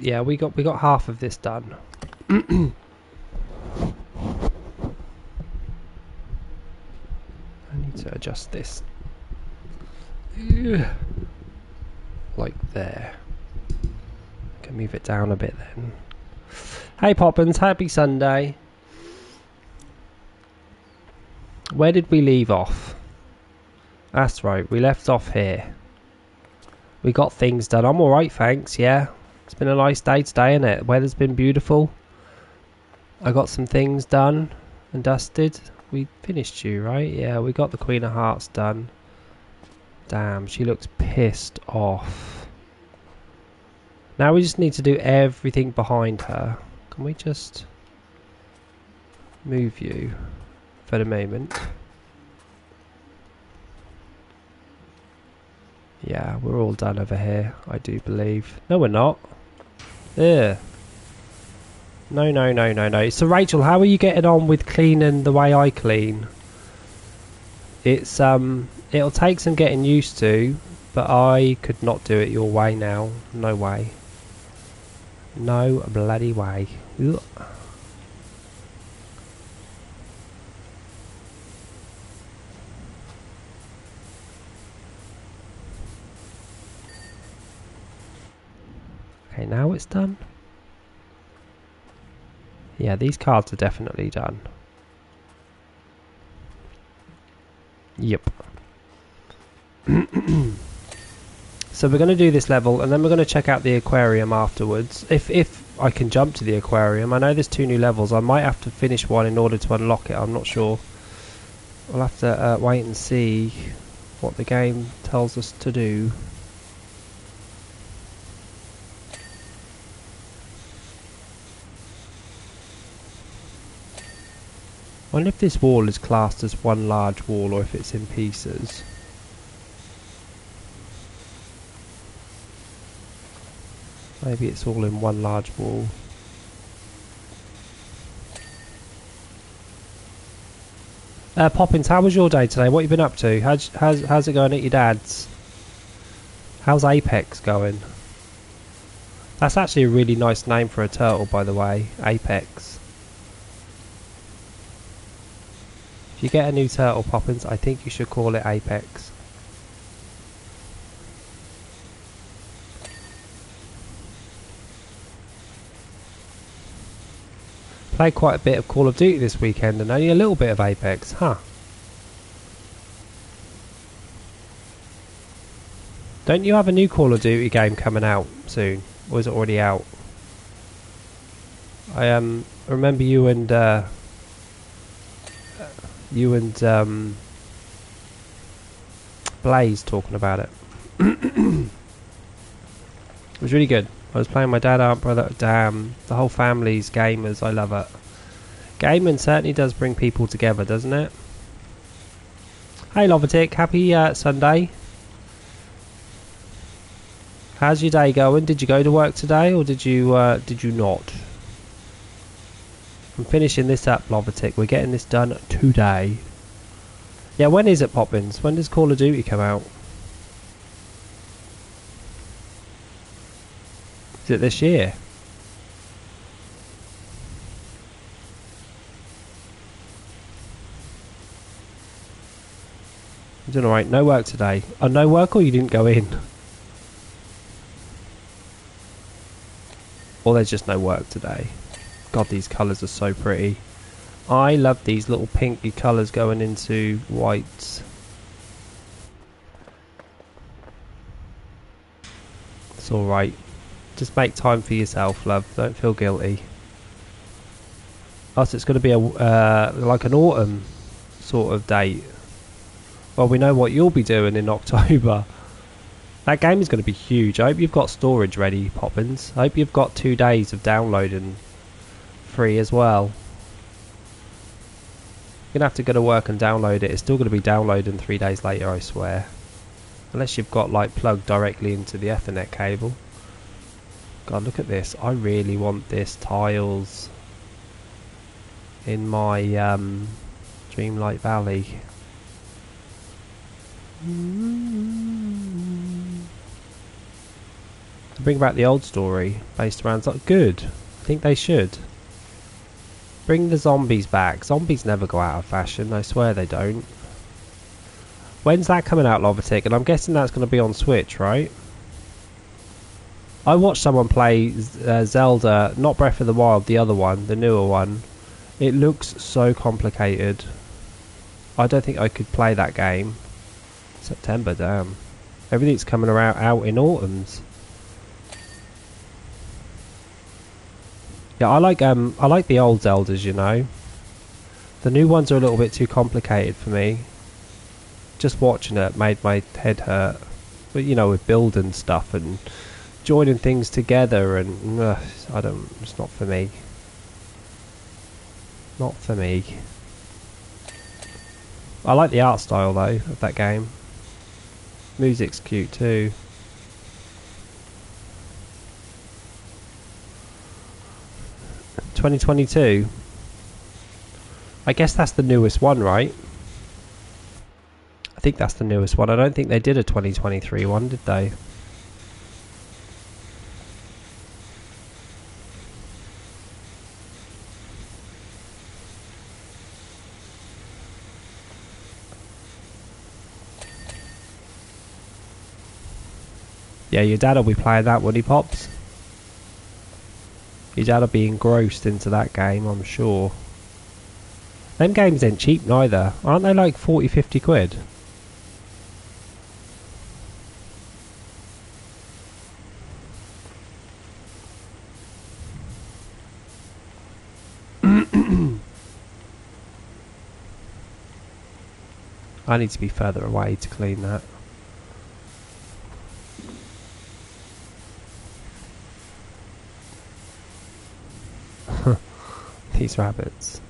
Yeah, we got we got half of this done. I need to adjust this. Like there. Can move it down a bit then. Hey Poppins, happy Sunday. Where did we leave off? That's right, we left off here. We got things done. I'm alright, thanks, yeah. It's been a nice day today, isn't it? Weather's been beautiful. I got some things done and dusted. We finished you, right? Yeah, we got the Queen of Hearts done. Damn, she looks pissed off. Now we just need to do everything behind her. Can we just move you for the moment? Yeah, we're all done over here, I do believe. No, we're not. Yeah. No, no, no, no, no. So, Rachel, how are you getting on with cleaning the way I clean? It's, um, it'll take some getting used to, but I could not do it your way now. No way. No bloody way. Ugh. Okay, now it's done. Yeah, these cards are definitely done. Yep. so we're going to do this level and then we're going to check out the aquarium afterwards. If if I can jump to the aquarium. I know there's two new levels. I might have to finish one in order to unlock it. I'm not sure. We'll have to uh, wait and see what the game tells us to do. I wonder if this wall is classed as one large wall or if it's in pieces. Maybe it's all in one large wall. Uh, Poppins, how was your day today? What you been up to? How's, how's, how's it going at your dad's? How's Apex going? That's actually a really nice name for a turtle, by the way. Apex. You get a new turtle Poppins, I think you should call it Apex. Played quite a bit of Call of Duty this weekend and only a little bit of Apex, huh? Don't you have a new Call of Duty game coming out soon? Or is it already out? I um remember you and uh, you and um, Blaze talking about it. it was really good. I was playing my dad, aunt, brother, damn, the whole family's gamers. I love it. Gaming certainly does bring people together, doesn't it? Hey Lovatic, happy uh, Sunday. How's your day going? Did you go to work today or did you uh, did you not? I'm finishing this up, Lovatic. We're getting this done today. Yeah, when is it, Poppins? When does Call of Duty come out? Is it this year? I'm doing alright. No work today. Oh, no work or you didn't go in? Or there's just no work today. God, these colours are so pretty. I love these little pinky colours going into whites. It's alright. Just make time for yourself, love. Don't feel guilty. Us, it's going to be a uh, like an autumn sort of date. Well, we know what you'll be doing in October. That game is going to be huge. I hope you've got storage ready, Poppins. I hope you've got two days of downloading free as well. You're gonna have to go to work and download it. It's still gonna be downloading three days later, I swear. Unless you've got like plugged directly into the Ethernet cable. God, look at this. I really want this tiles in my um, Dreamlight Valley. Bring back the old story based around good. I think they should. Bring the zombies back. Zombies never go out of fashion. I swear they don't. When's that coming out, Lovatic? And I'm guessing that's going to be on Switch, right? I watched someone play uh, Zelda, not Breath of the Wild, the other one, the newer one. It looks so complicated. I don't think I could play that game. September, damn. Everything's coming around out in autumns. Yeah, I like um I like the old Zeldas, you know. The new ones are a little bit too complicated for me. Just watching it made my head hurt. But you know, with building stuff and joining things together and uh, I don't it's not for me not for me I like the art style though of that game music's cute too Twenty twenty two I guess that's the newest one right? I think that's the newest one. I don't think they did a 2023 one did they? Yeah, your dad'll be playing that when he pops. Your dad'll be engrossed into that game, I'm sure. Them games ain't cheap neither. Aren't they like 40, 50 quid? I need to be further away to clean that. These rabbits.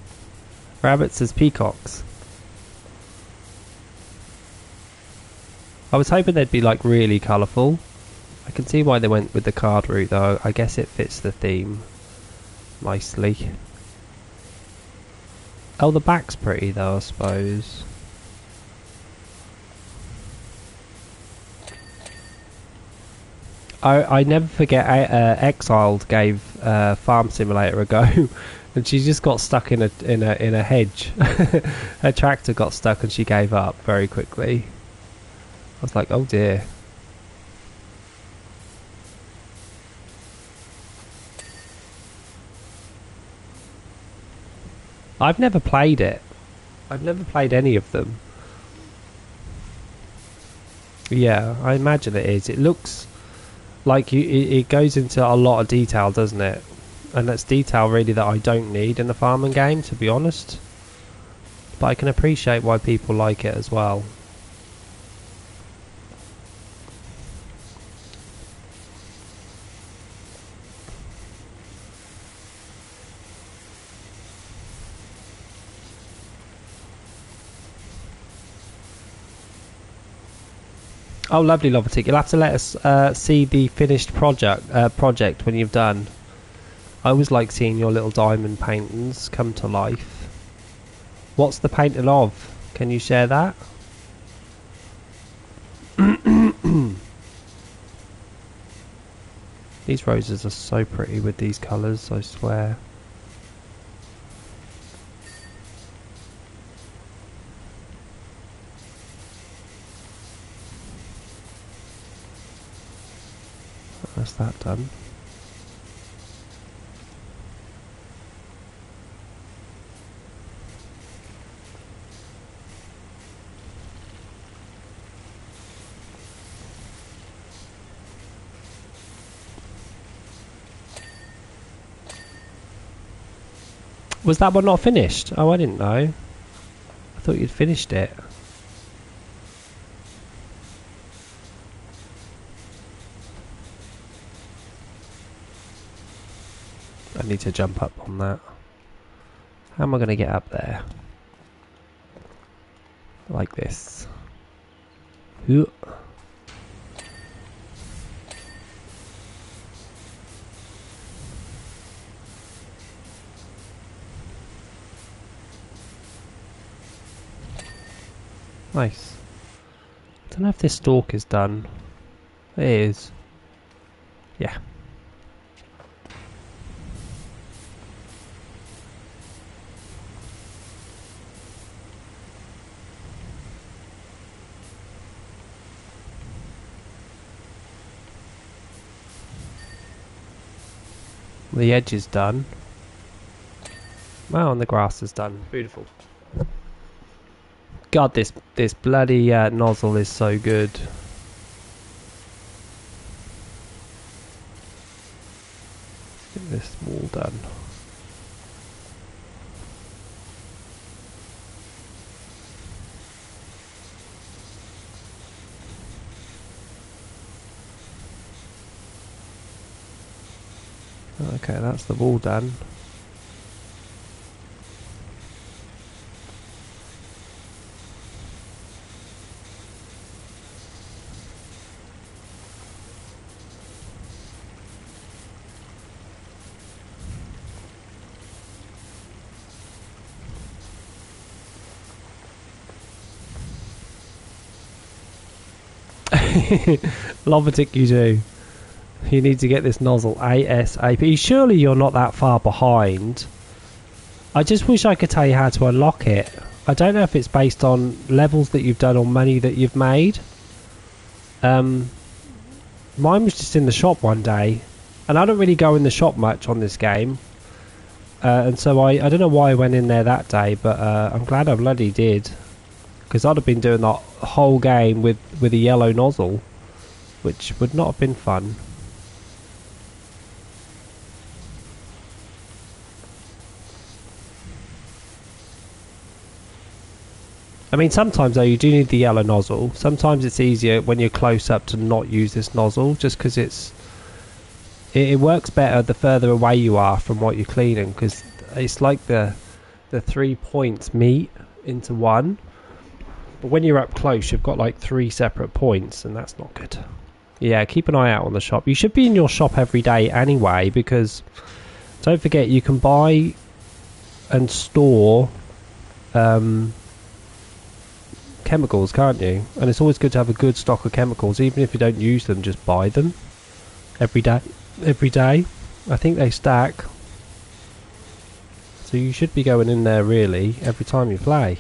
Rabbits as peacocks. I was hoping they'd be like really colourful. I can see why they went with the card route though. I guess it fits the theme nicely. Oh, the back's pretty though, I suppose. I, I never forget uh, Exiled gave uh, Farm Simulator a go, and she just got stuck in a in a in a hedge. Her tractor got stuck, and she gave up very quickly. I was like, oh dear. I've never played it. I've never played any of them. Yeah, I imagine it is. It looks like you, it, goes into a lot of detail, doesn't it? And that's detail really that I don't need in a farming game, to be honest. But I can appreciate why people like it as well. Oh, lovely, Lovatic. You'll have to let us uh, see the finished project uh, project when you've done. I always like seeing your little diamond paintings come to life. What's the painting of? Can you share that? these roses are so pretty with these colours, I swear. That's that done. Was that one not finished? Oh, I didn't know. I thought you'd finished it. I need to jump up on that. How am I going to get up there? Like this. Nice. I don't know if this stalk is done. It is. Yeah. The edge is done. Wow, and the grass is done. Beautiful. God, this this bloody uh, nozzle is so good. Get this wall done. Okay, that's the wall done. Lovatic you do. You need to get this nozzle ASAP. Surely you're not that far behind. I just wish I could tell you how to unlock it. I don't know if it's based on levels that you've done or money that you've made. Um, mine was just in the shop one day. And I don't really go in the shop much on this game. Uh, and so I, I don't know why I went in there that day, but uh, I'm glad I bloody did. Because I'd have been doing that whole game with, with a yellow nozzle. Which would not have been fun. I mean, sometimes though you do need the yellow nozzle. Sometimes it's easier when you're close up to not use this nozzle, just because it's it, it, works better the further away you are from what you're cleaning, because it's like the the three points meet into one. But when you're up close, you've got like three separate points, and that's not good. Yeah, keep an eye out on the shop. You should be in your shop every day anyway, because don't forget you can buy and store. Um, chemicals, can't you? And it's always good to have a good stock of chemicals, even if you don't use them. Just buy them every day. Every day, I think they stack. So you should be going in there really every time you play.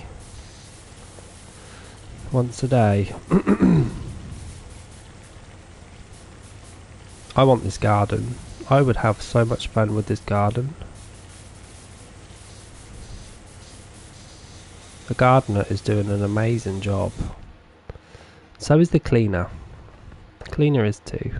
Once a day. I want this garden. I would have so much fun with this garden. The gardener is doing an amazing job. So is the cleaner. The cleaner is too.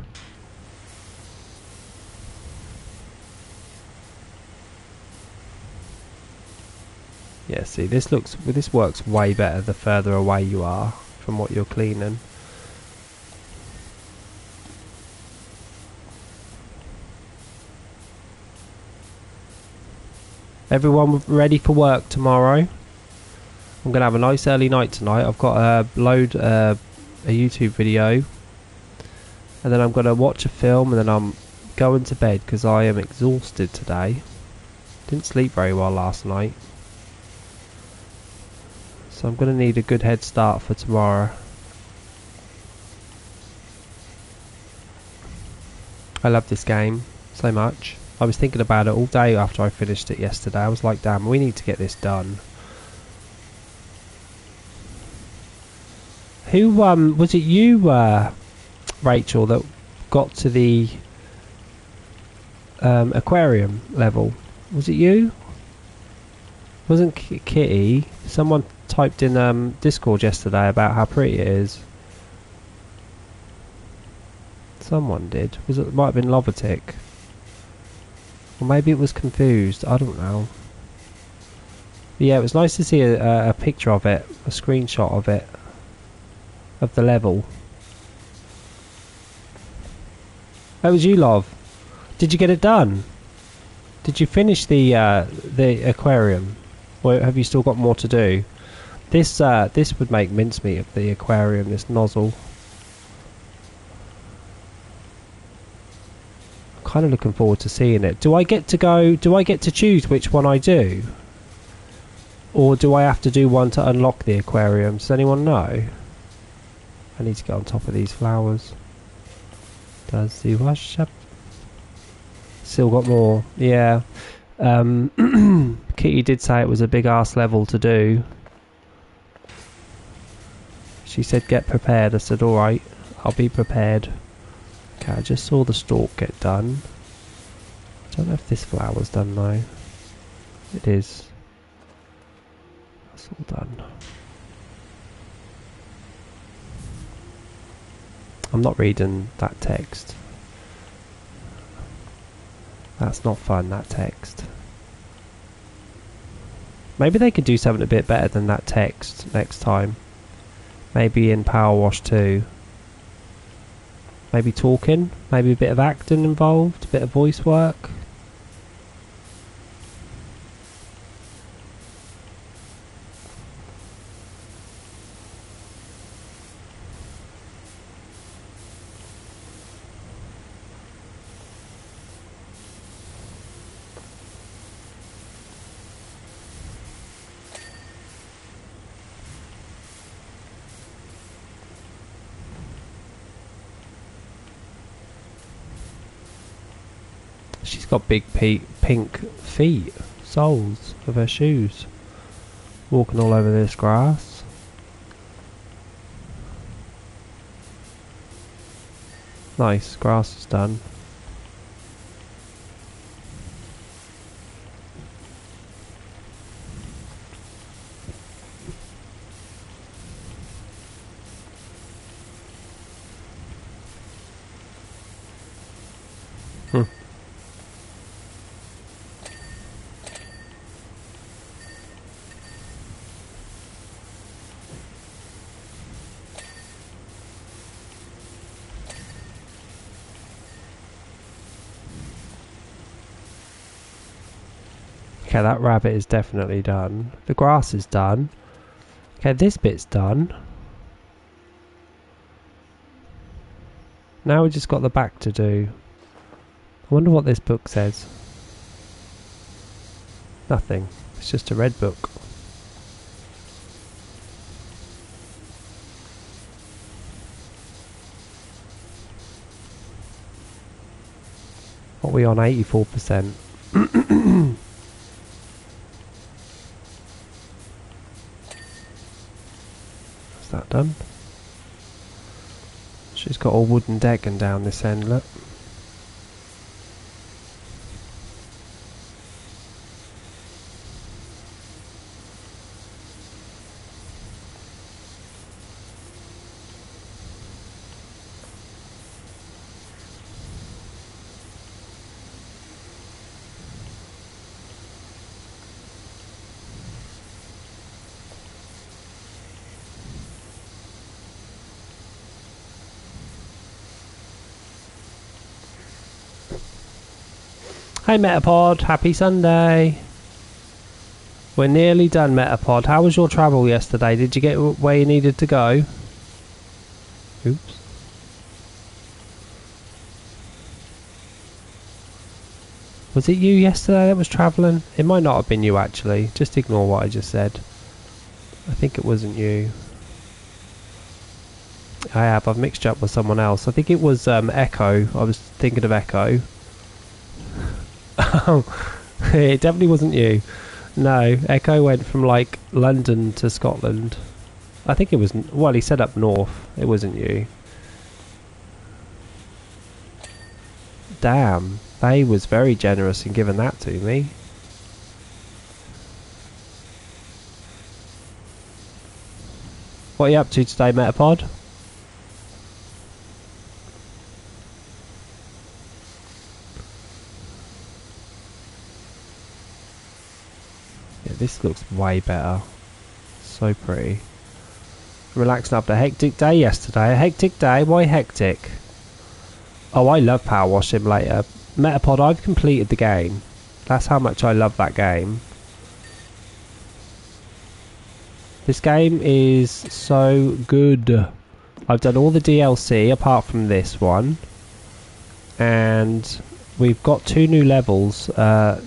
Yeah, see, this looks, this works way better the further away you are from what you're cleaning. Everyone ready for work tomorrow? I'm going to have a nice early night tonight. I've got to load uh, a YouTube video. And then I'm going to watch a film and then I'm going to bed because I am exhausted today. Didn't sleep very well last night. So I'm going to need a good head start for tomorrow. I love this game so much. I was thinking about it all day after I finished it yesterday. I was like, damn, we need to get this done. Who um was it? You, uh, Rachel, that got to the um, aquarium level? Was it you? Wasn't Kitty? Someone typed in um, Discord yesterday about how pretty it is. Someone did. Was it? Might have been Lovatic. Or maybe it was confused. I don't know. But yeah, it was nice to see a, a picture of it, a screenshot of it of the level. That was you, Love. Did you get it done? Did you finish the uh, the aquarium, or have you still got more to do? This uh, this would make mincemeat of the aquarium. This nozzle. I'm kind of looking forward to seeing it. Do I get to go? Do I get to choose which one I do? Or do I have to do one to unlock the aquarium? Does anyone know? I need to get on top of these flowers. Does the wash up Still got more. Yeah. Um, Kitty did say it was a big ass level to do. She said get prepared. I said alright, I'll be prepared. Okay, I just saw the stalk get done. I don't know if this flower's done now. It is. That's all done. I'm not reading that text. That's not fun, that text. Maybe they could do something a bit better than that text next time. Maybe in Power Wash 2. Maybe talking, maybe a bit of acting involved, a bit of voice work. She's got big pink feet, soles of her shoes. Walking all over this grass. Nice, grass is done. Okay, that rabbit is definitely done. The grass is done. Okay, this bit's done. Now we just got the back to do. I wonder what this book says. Nothing. It's just a red book. What are we on? 84%. that done. A wooden decking down this end, look. Hey Metapod, happy Sunday. We're nearly done Metapod. How was your travel yesterday? Did you get where you needed to go? Oops. Was it you yesterday that was travelling? It might not have been you actually. Just ignore what I just said. I think it wasn't you. I have. I've mixed up with someone else. I think it was um, Echo. I was thinking of Echo. It definitely wasn't you. No, Echo went from like London to Scotland. I think it was. Well, he said up north. It wasn't you. Damn, they was very generous in giving that to me. What are you up to today, Metapod? This looks way better. So pretty. Relaxing after a hectic day yesterday. A hectic day? Why hectic? Oh, I love Power Wash Simulator. Metapod, I've completed the game. That's how much I love that game. This game is so good. I've done all the DLC apart from this one. And we've got two new levels. Uh,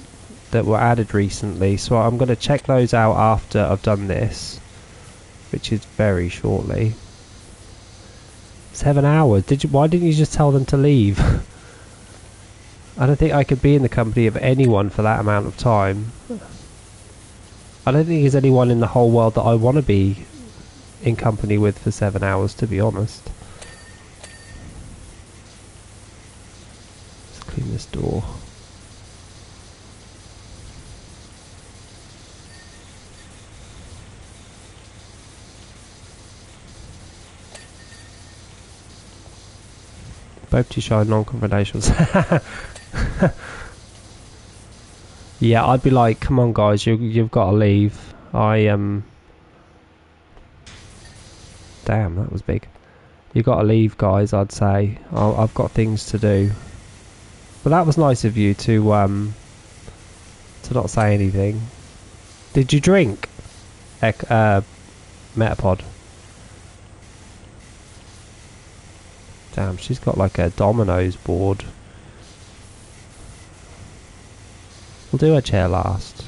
that were added recently so I'm going to check those out after I've done this which is very shortly seven hours did you why didn't you just tell them to leave I don't think I could be in the company of anyone for that amount of time. I don't think there's anyone in the whole world that I want to be in company with for seven hours, to be honest. Let's clean this door. Both to show non-confrontations. yeah, I'd be like, come on guys, you, you've got to leave. I, um... Damn, that was big. You got to leave, guys, I'd say. i have got things to do. But that was nice of you to, um... To not say anything. Did you drink? uh, Metapod. Damn, she's got like a dominoes board. We'll do her chair last.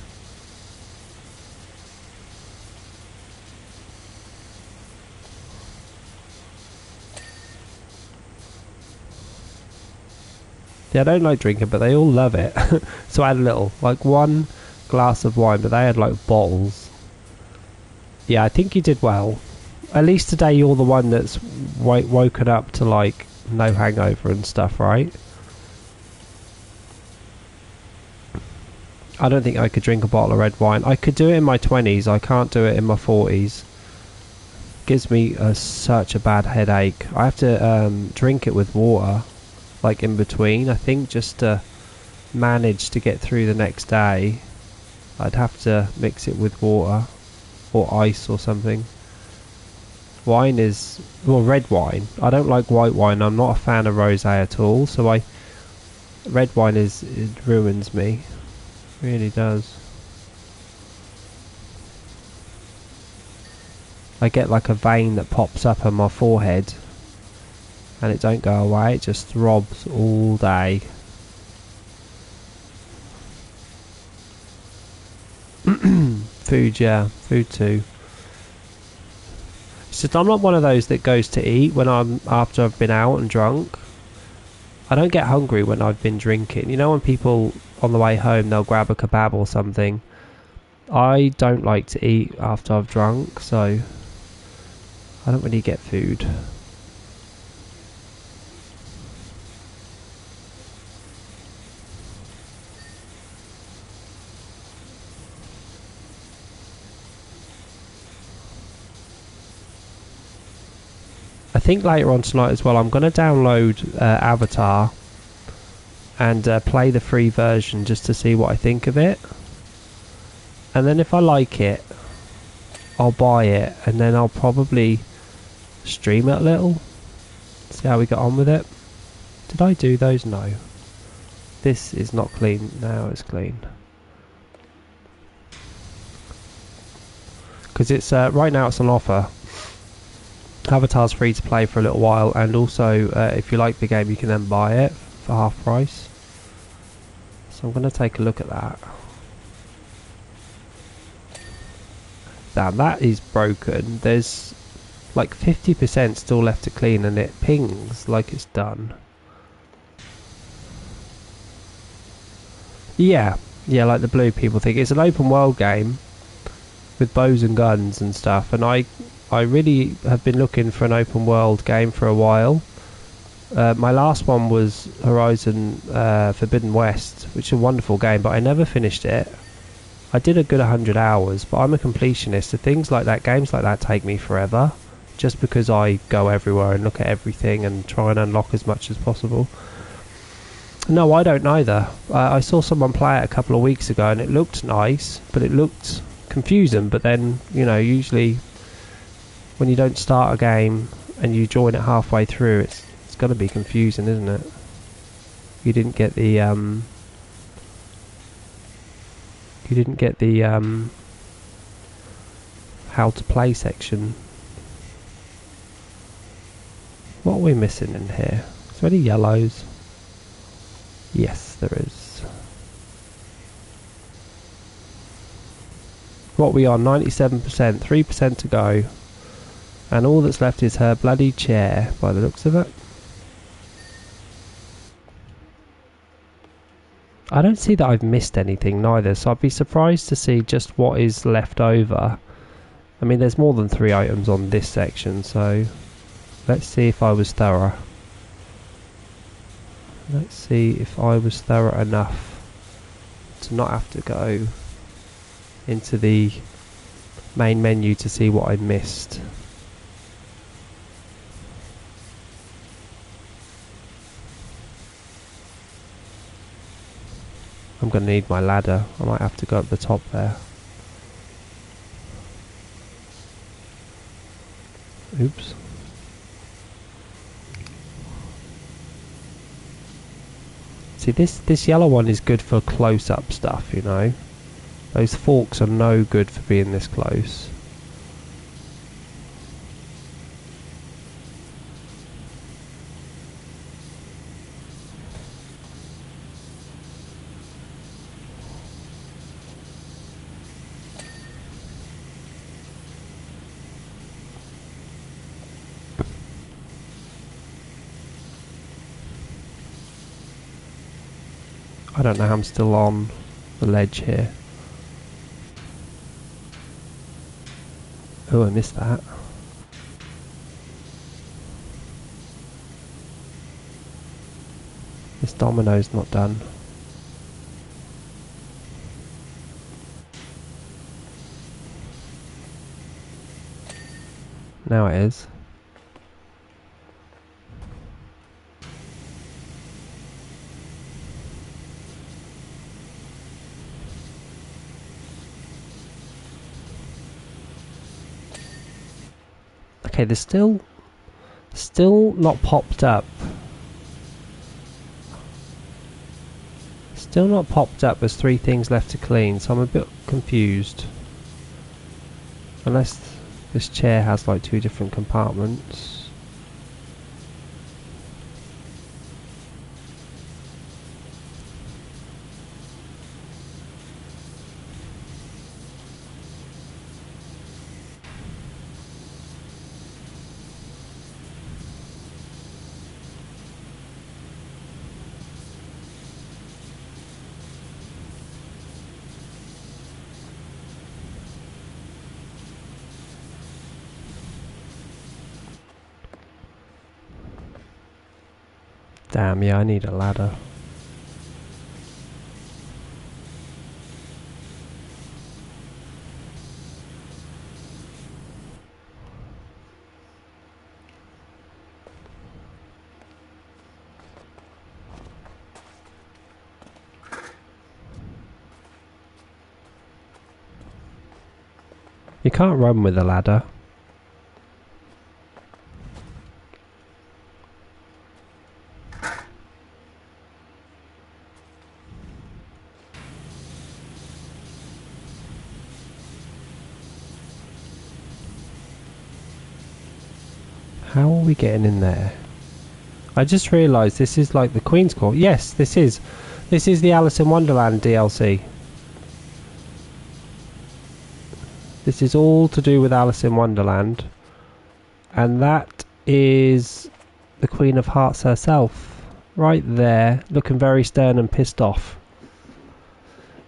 Yeah, I don't like drinking, but they all love it. so I had a little, like one glass of wine, but they had like bottles. Yeah, I think you did well at least today you're the one that's woken up to like no hangover and stuff, right? I don't think I could drink a bottle of red wine. I could do it in my 20s. I can't do it in my 40s. Gives me a, such a bad headache. I have to um, drink it with water, like in between. I think just to manage to get through the next day, I'd have to mix it with water or ice or something wine is well red wine. I don't like white wine. I'm not a fan of rosé at all. So I red wine is it ruins me. Really does. I get like a vein that pops up on my forehead and it don't go away. It just throbs all day. food, yeah, food too. I'm not one of those that goes to eat when I'm after I've been out and drunk. I don't get hungry when I've been drinking. You know when people on the way home they'll grab a kebab or something. I don't like to eat after I've drunk, so I don't really get food. I think later on tonight as well, I'm going to download uh, Avatar and uh, play the free version just to see what I think of it. And then if I like it, I'll buy it and then I'll probably stream it a little. See how we get on with it. Did I do those? No. This is not clean. Now it's clean. Because it's uh, right now it's on offer Avatar's free to play for a little while, and also uh, if you like the game, you can then buy it for half price. So I'm going to take a look at that. Damn, that is broken. There's like 50% still left to clean, and it pings like it's done. Yeah, yeah, like the blue people think. It's an open world game with bows and guns and stuff, and I I really have been looking for an open world game for a while. Uh, my last one was Horizon uh, Forbidden West, which is a wonderful game, but I never finished it. I did a good 100 hours, but I'm a completionist, so things like that, games like that take me forever, just because I go everywhere and look at everything and try and unlock as much as possible. No, I don't either. Uh, I saw someone play it a couple of weeks ago and it looked nice, but it looked confusing, but then, you know, usually when you don't start a game and you join it halfway through, it's it's going to be confusing, isn't it? You didn't get the um, you didn't get the um, how to play section. What are we missing in here? Is there any yellows? Yes, there is. What we are, 97%, 3% to go. And all that's left is her bloody chair, by the looks of it. I don't see that I've missed anything neither, so I'd be surprised to see just what is left over. I mean, there's more than three items on this section, so let's see if I was thorough. Let's see if I was thorough enough to not have to go into the main menu to see what I missed. I'm going to need my ladder. I might have to go up the top there. Oops. See this this yellow one is good for close up stuff, you know. Those forks are no good for being this close. I don't know how I'm still on the ledge here. Oh, I missed that. This domino's not done. Now it is. Okay, there's still still not popped up. Still not popped up. There's three things left to clean, so I'm a bit confused. Unless this chair has like two different compartments. Damn, yeah, I need a ladder. You can't run with a ladder. How are we getting in there? I just realised this is like the Queen's Court. Yes, this is. This is the Alice in Wonderland DLC. This is all to do with Alice in Wonderland. And that is the Queen of Hearts herself. Right there, looking very stern and pissed off.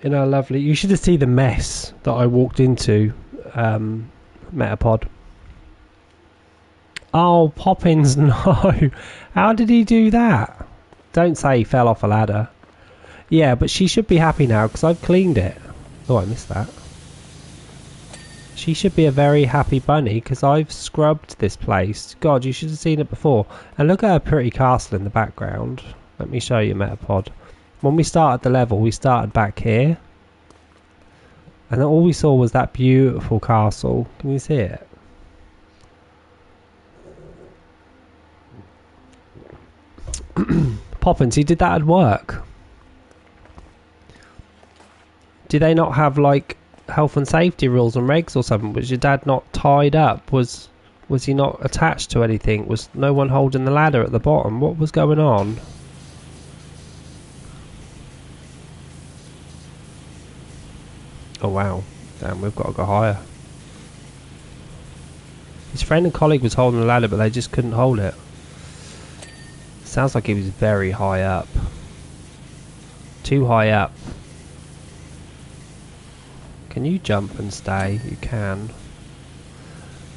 In her lovely... You should have seen the mess that I walked into um, Metapod. Oh, Poppins, no. How did he do that? Don't say he fell off a ladder. Yeah, but she should be happy now because I've cleaned it. Oh, I missed that. She should be a very happy bunny because I've scrubbed this place. God, you should have seen it before. And look at her pretty castle in the background. Let me show you Metapod. When we started the level, we started back here. And all we saw was that beautiful castle. Can you see it? Poppins, he did that at work. Do they not have like health and safety rules and regs or something? Was your dad not tied up? Was was he not attached to anything? Was no one holding the ladder at the bottom? What was going on? Oh wow. Damn, we've got to go higher. His friend and colleague was holding the ladder but they just couldn't hold it. Sounds like he was very high up. too high up. Can you jump and stay? You can.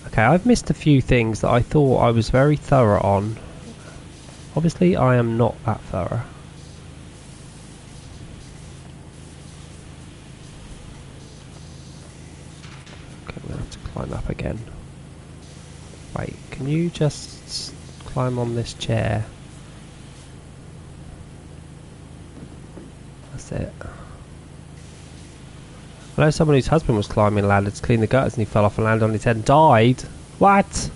Okay, I've missed a few things that I thought I was very thorough on. Obviously, I am not that thorough. Okay, I'm going to have to climb up again. Wait, can you just climb on this chair? That's it. I know someone whose husband was climbing a ladder to clean the gutters and he fell off and landed on his head and died. What?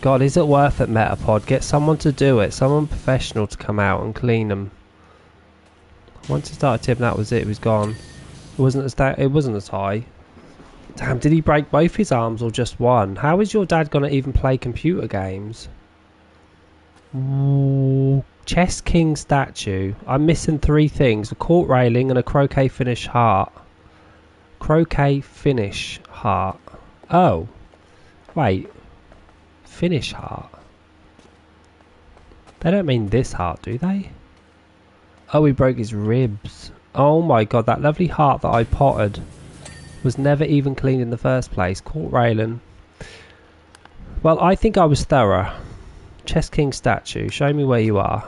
God, is it worth it, Metapod? Get someone to do it. Someone professional to come out and clean them. Once he started tipping, that was it. It was gone. It wasn't as that. It wasn't as high. Damn, did he break both his arms or just one? How is your dad gonna even play computer games? Ooh. Chess King statue. I'm missing three things. A court railing and a croquet finish heart. Croquet finish heart. Oh. Wait. Finish heart. They don't mean this heart, do they? Oh, he broke his ribs. Oh my god, that lovely heart that I potted was never even cleaned in the first place. Court railing. Well, I think I was thorough. Chess King statue, show me where you are.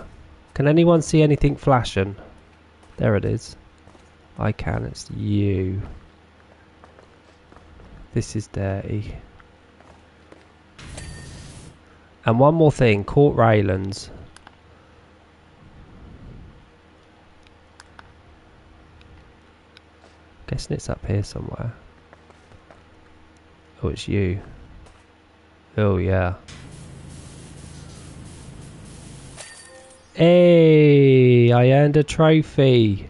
Can anyone see anything flashing? There it is. I can, it's you. This is dirty. And one more thing, Court Railings. Guessing it's up here somewhere. Oh, it's you. Oh, yeah. Hey, I earned a trophy.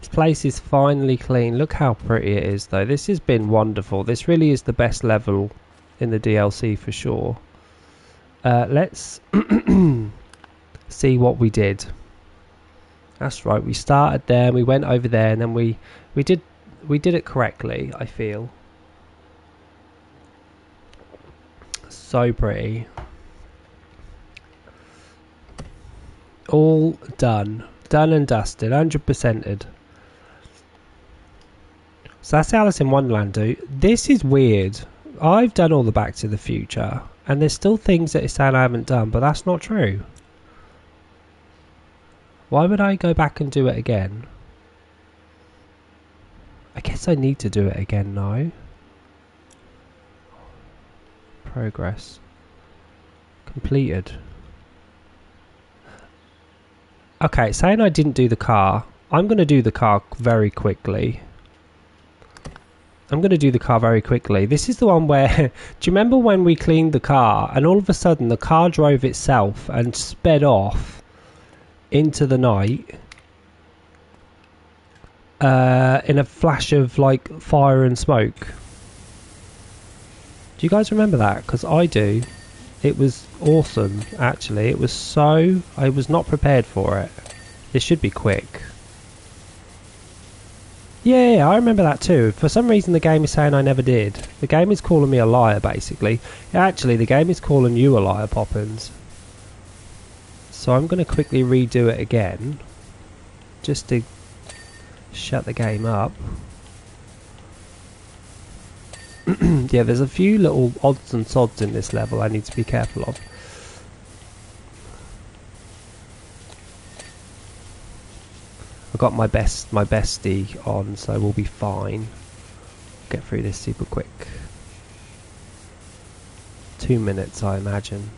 This place is finally clean. Look how pretty it is though. This has been wonderful. This really is the best level in the DLC for sure. Uh, let's see what we did. That's right. We started there, and we went over there, and then we we did we did it correctly. I feel so pretty. All done. Done and dusted. 100%ed. So that's Alice in Wonderland do. This is weird. I've done all the Back to the Future. And there's still things that it's saying I haven't done. But that's not true. Why would I go back and do it again? I guess I need to do it again now. Progress. Completed. Okay, saying I didn't do the car, I'm going to do the car very quickly. I'm going to do the car very quickly. This is the one where, do you remember when we cleaned the car and all of a sudden the car drove itself and sped off into the night uh, in a flash of like fire and smoke? Do you guys remember that? Because I do. It was awesome, actually. It was so... I was not prepared for it. This should be quick. Yeah, yeah, I remember that too. For some reason the game is saying I never did. The game is calling me a liar, basically. Actually, the game is calling you a liar, Poppins. So I'm going to quickly redo it again. Just to shut the game up. yeah, there's a few little odds and sods in this level I need to be careful of. I've got my best my bestie on, so we'll be fine. Get through this super quick. Two minutes, I imagine.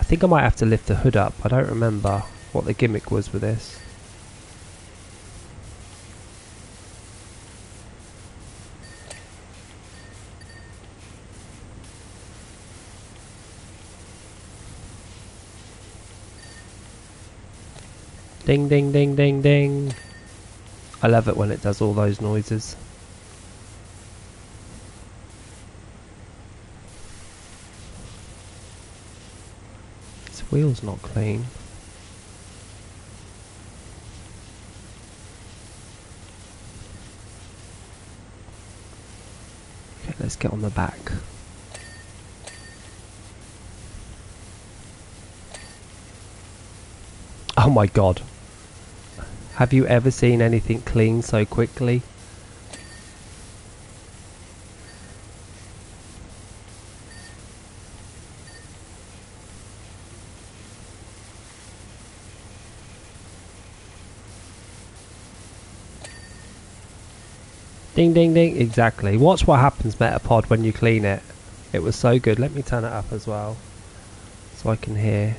I think I might have to lift the hood up. I don't remember what the gimmick was with this. Ding ding ding ding ding. I love it when it does all those noises. This wheel's not clean. Okay, let's get on the back. Oh my god. Have you ever seen anything clean so quickly? Ding ding ding, exactly. Watch what happens Metapod when you clean it. It was so good. Let me turn it up as well. So I can hear.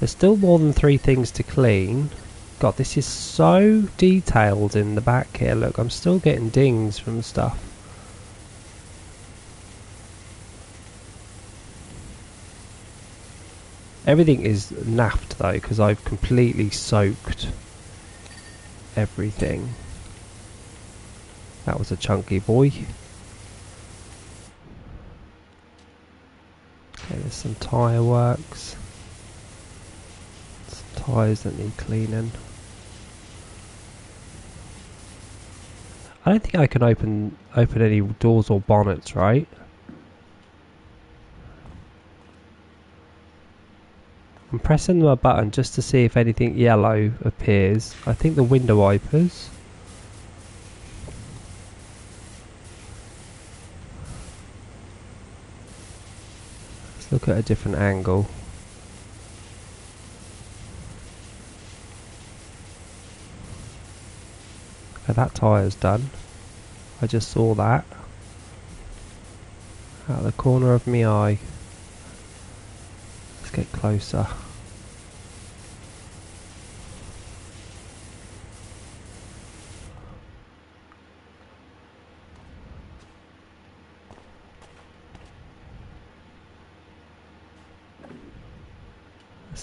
There's still more than three things to clean. God, this is so detailed in the back here. Look, I'm still getting dings from stuff. Everything is naffed though, because I've completely soaked everything. That was a chunky boy. Okay, there's some tyre works. Tyres that need cleaning. I don't think I can open open any doors or bonnets, right? I'm pressing my button just to see if anything yellow appears. I think the window wipers. Let's look at a different angle. Okay, that tyre's done. I just saw that. Out of the corner of my eye. Let's get closer.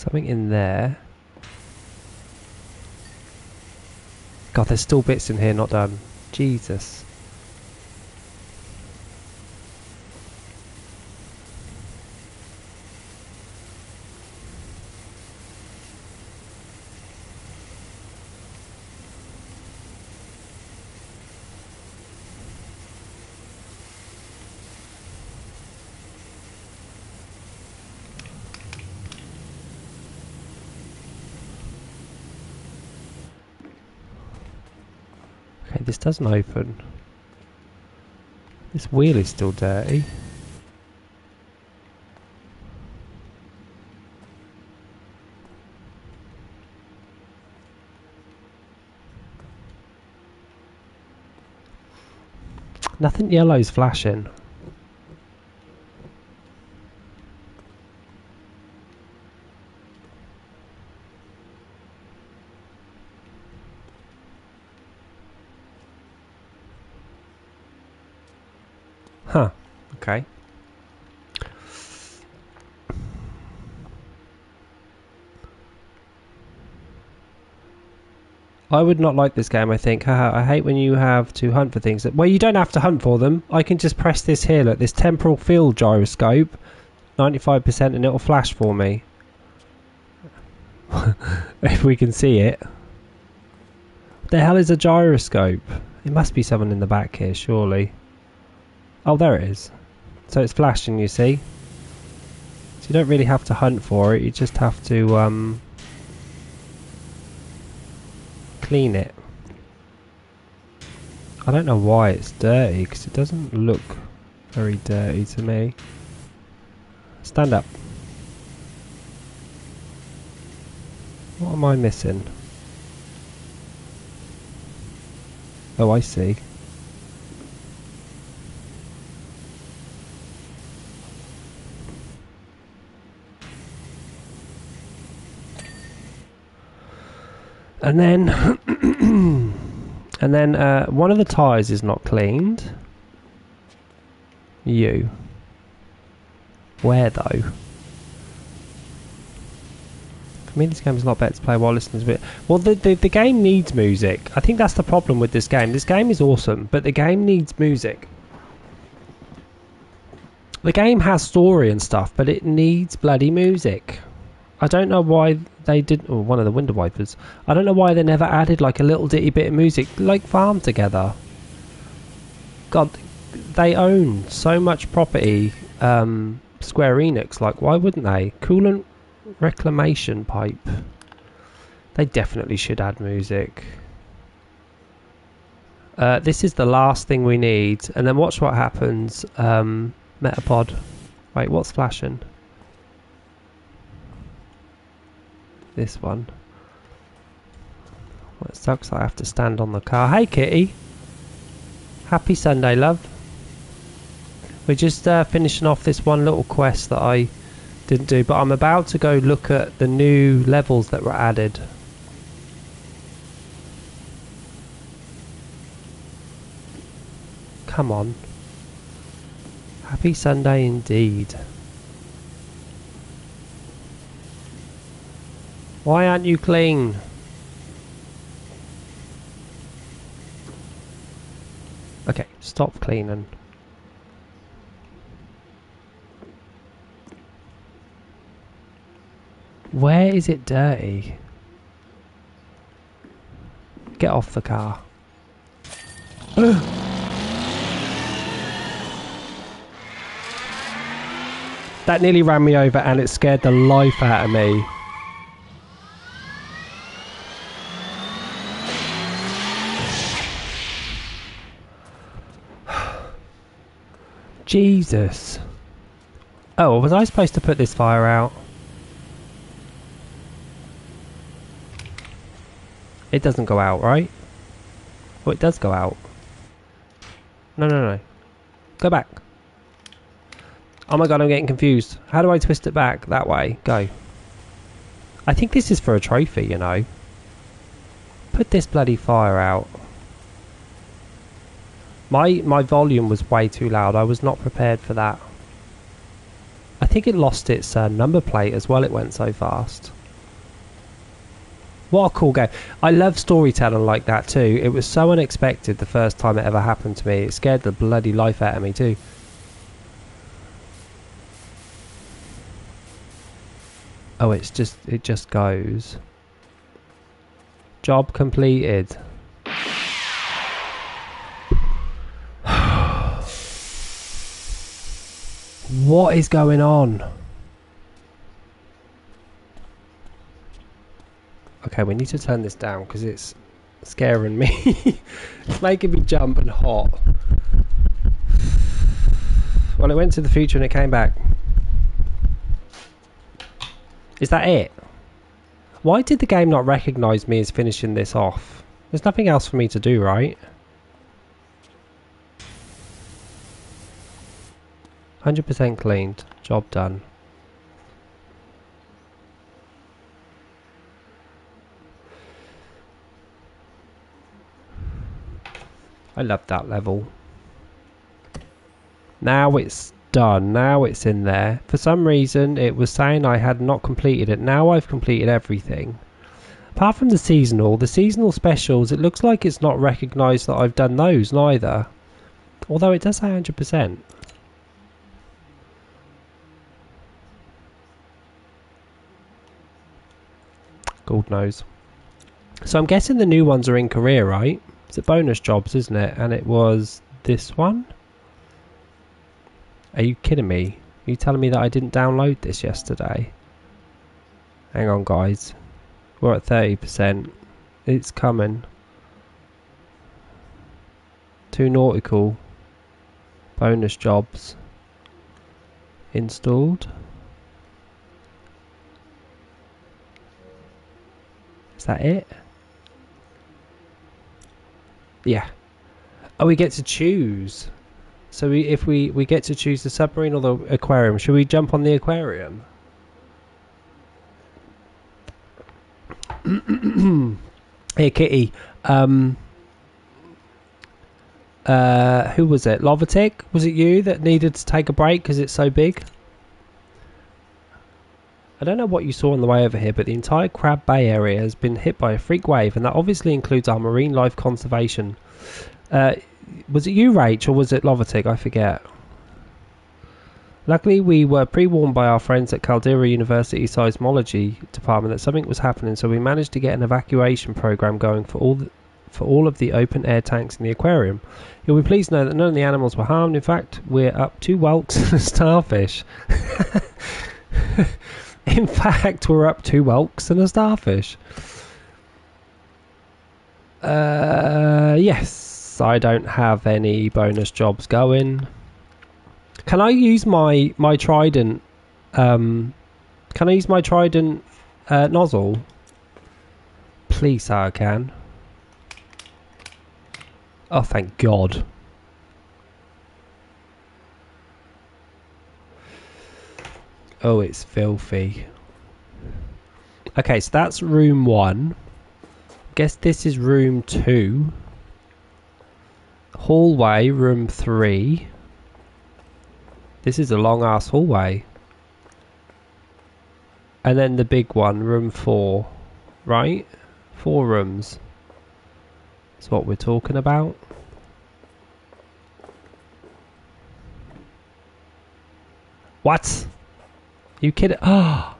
something in there. God, there's still bits in here not done. Jesus. this doesn't open. This wheel is still dirty. Nothing yellow's flashing. Huh. Okay. I would not like this game, I think. Haha, I hate when you have to hunt for things. Well, you don't have to hunt for them. I can just press this here, look, this temporal field gyroscope, 95% and it'll flash for me. if we can see it. What the hell is a gyroscope? It must be someone in the back here, surely. Oh, there it is. So it's flashing, you see. So you don't really have to hunt for it, you just have to um, clean it. I don't know why it's dirty, because it doesn't look very dirty to me. Stand up. What am I missing? Oh, I see. And then and then uh, one of the tires is not cleaned. You. Where though? For me, this game is a lot better to play while listening to it. Well, the, the the game needs music. I think that's the problem with this game. This game is awesome, but the game needs music. The game has story and stuff, but it needs bloody music. I don't know why they did, or one of the window wipers. I don't know why they never added like a little ditty bit of music, like Farm Together. God, they own so much property. Um, Square Enix, like why wouldn't they? Coolant reclamation pipe. They definitely should add music. Uh, this is the last thing we need, and then watch what happens. Um, Metapod. Wait, what's flashing? This one. Well, it sucks I have to stand on the car. Hey, Kitty. Happy Sunday, love. We're just uh, finishing off this one little quest that I didn't do, but I'm about to go look at the new levels that were added. Come on. Happy Sunday indeed. Why aren't you clean? Okay, stop cleaning. Where is it dirty? Get off the car. That nearly ran me over and it scared the life out of me. Jesus. Oh, was I supposed to put this fire out? It doesn't go out, right? Oh, it does go out. No, no, no. Go back. Oh my god, I'm getting confused. How do I twist it back? That way. Go. I think this is for a trophy, you know. Put this bloody fire out. My my volume was way too loud. I was not prepared for that. I think it lost its uh, number plate as well. It went so fast. What a cool game. I love storytelling like that too. It was so unexpected the first time it ever happened to me. It scared the bloody life out of me too. Oh, it's just, it just goes. Job completed. What is going on? Okay, we need to turn this down because it's scaring me. it's making me jump and hot. Well, it went to the future and it came back. Is that it? Why did the game not recognise me as finishing this off? There's nothing else for me to do, right? 100% cleaned. Job done. I love that level. Now it's done. Now it's in there. For some reason, it was saying I had not completed it. Now I've completed everything. Apart from the seasonal, the seasonal specials, it looks like it's not recognised that I've done those neither. Although it does say 100%. God knows. So I'm guessing the new ones are in career, right? It's a bonus jobs, isn't it? And it was this one? Are you kidding me? Are you telling me that I didn't download this yesterday? Hang on, guys. We're at 30%. It's coming. Two nautical bonus jobs installed. Is that it? Yeah. Oh, we get to choose. So we, if we, we get to choose the submarine or the aquarium, should we jump on the aquarium? hey Kitty, um, uh, who was it? Lovatic? Was it you that needed to take a break because it's so big? I don't know what you saw on the way over here, but the entire Crab Bay area has been hit by a freak wave, and that obviously includes our marine life conservation. Uh, was it you, Rach, or was it Lovatic? I forget. Luckily, we were pre-warned by our friends at Caldera University Seismology Department that something was happening, so we managed to get an evacuation program going for all the, for all of the open air tanks in the aquarium. You'll be pleased to know that none of the animals were harmed. In fact, we're up two whelks and a starfish. in fact, we're up two whelks and a starfish. Uh, yes, I don't have any bonus jobs going. Can I use my my trident? Um, can I use my trident uh, nozzle? Please, I can. Oh, thank God. Oh, it's filthy. Okay, so that's room one. Guess this is room two. Hallway, room three. This is a long ass hallway. And then the big one, room four. Right? Four rooms. That's what we're talking about. What? You kidding? Oh.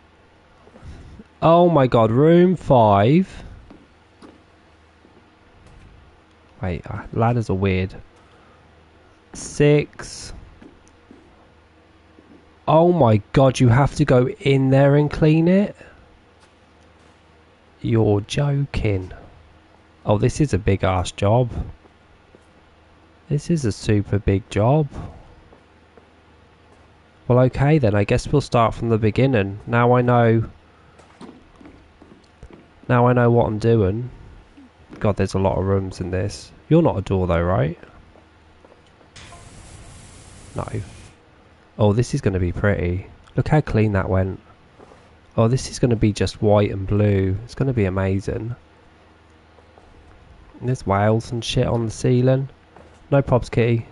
oh my god, room five. Wait, uh, ladders are weird. Six. Oh my god, you have to go in there and clean it? You're joking. Oh, this is a big ass job. This is a super big job. Well, okay then. I guess we'll start from the beginning. Now I know... Now I know what I'm doing. God, there's a lot of rooms in this. You're not a door though, right? No. Oh, this is going to be pretty. Look how clean that went. Oh, this is going to be just white and blue. It's going to be amazing. And there's whales and shit on the ceiling. No props, kitty.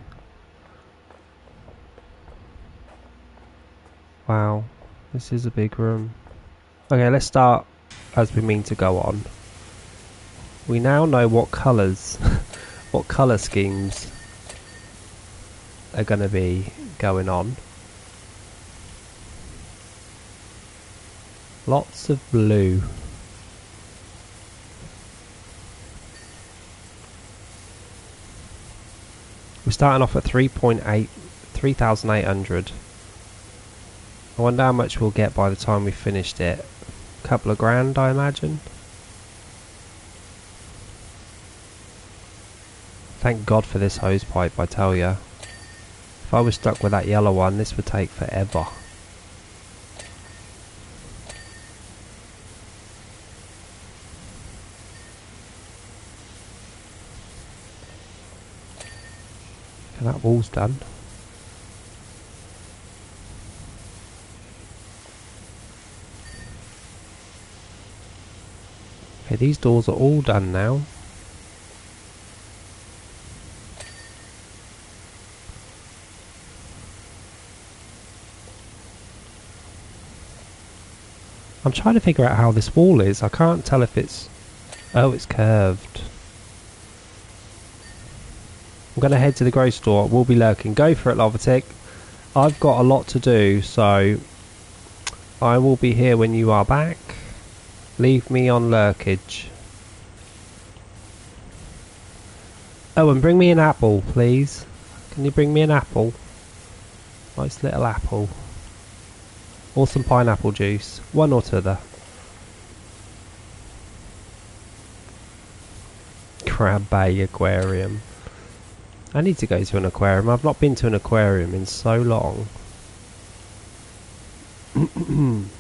Wow, this is a big room. Okay, let's start as we mean to go on. We now know what colours, what colour schemes are going to be going on. Lots of blue. We're starting off at 3.8, 3,800. I wonder how much we'll get by the time we finished it. A couple of grand, I imagine. Thank God for this hose pipe, I tell ya. If I was stuck with that yellow one, this would take forever. And that wall's done. Okay, these doors are all done now. I'm trying to figure out how this wall is. I can't tell if it's... Oh, it's curved. I'm going to head to the grocery store. We'll be lurking. Go for it, Lovatic. I've got a lot to do, so... I will be here when you are back. Leave me on lurkage. Oh, and bring me an apple, please. Can you bring me an apple? Nice little apple. Or some pineapple juice. One or t'other. Crab Bay Aquarium. I need to go to an aquarium. I've not been to an aquarium in so long.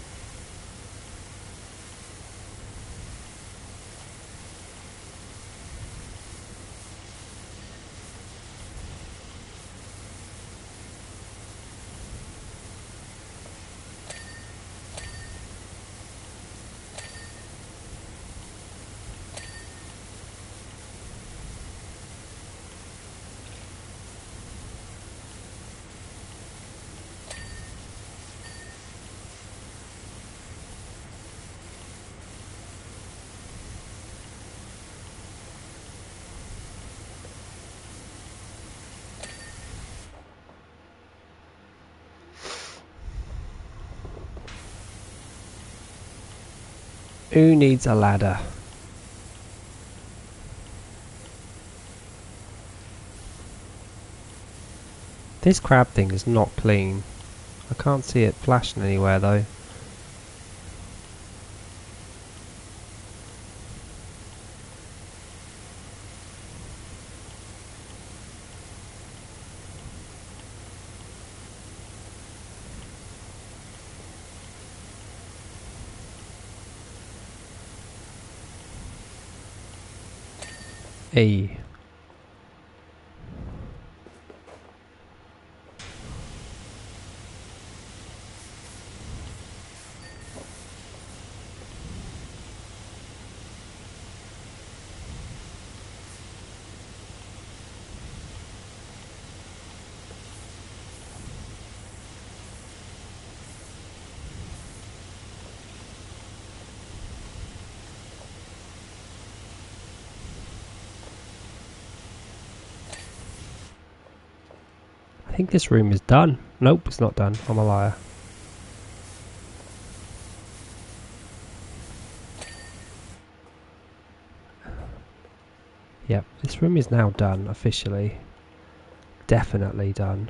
Who needs a ladder? This crab thing is not clean. I can't see it flashing anywhere though. E. I think this room is done. Nope, it's not done. I'm a liar. Yep, this room is now done officially. Definitely done.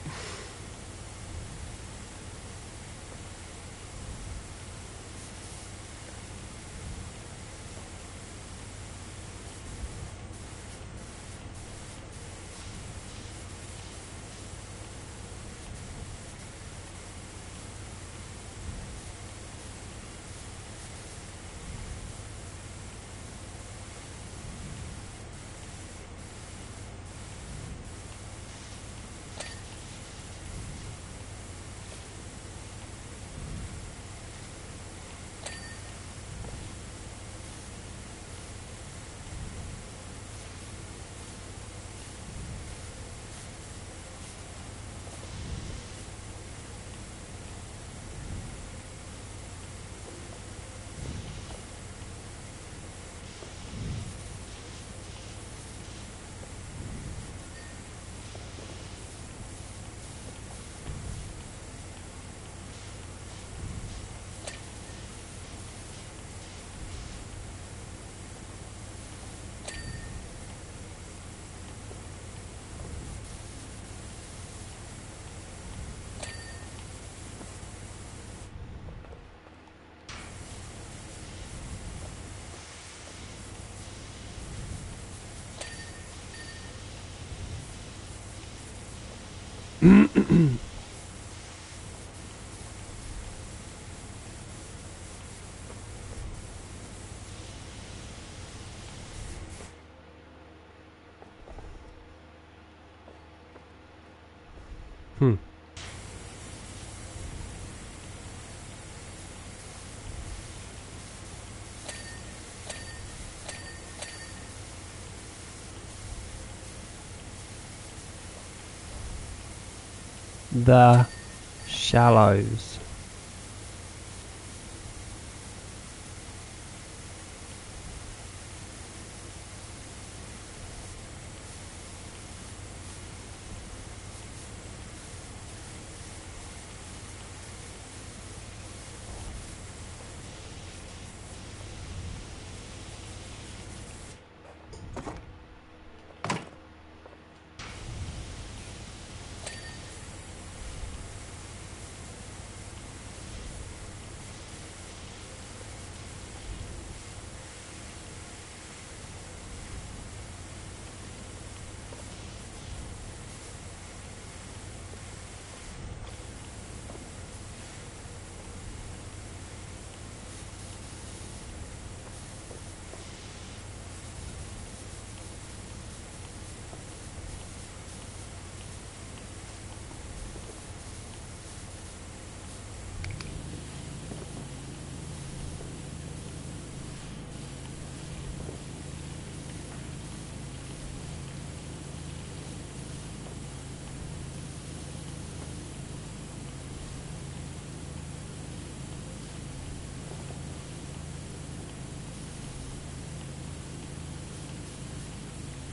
Hmm. The Shallows.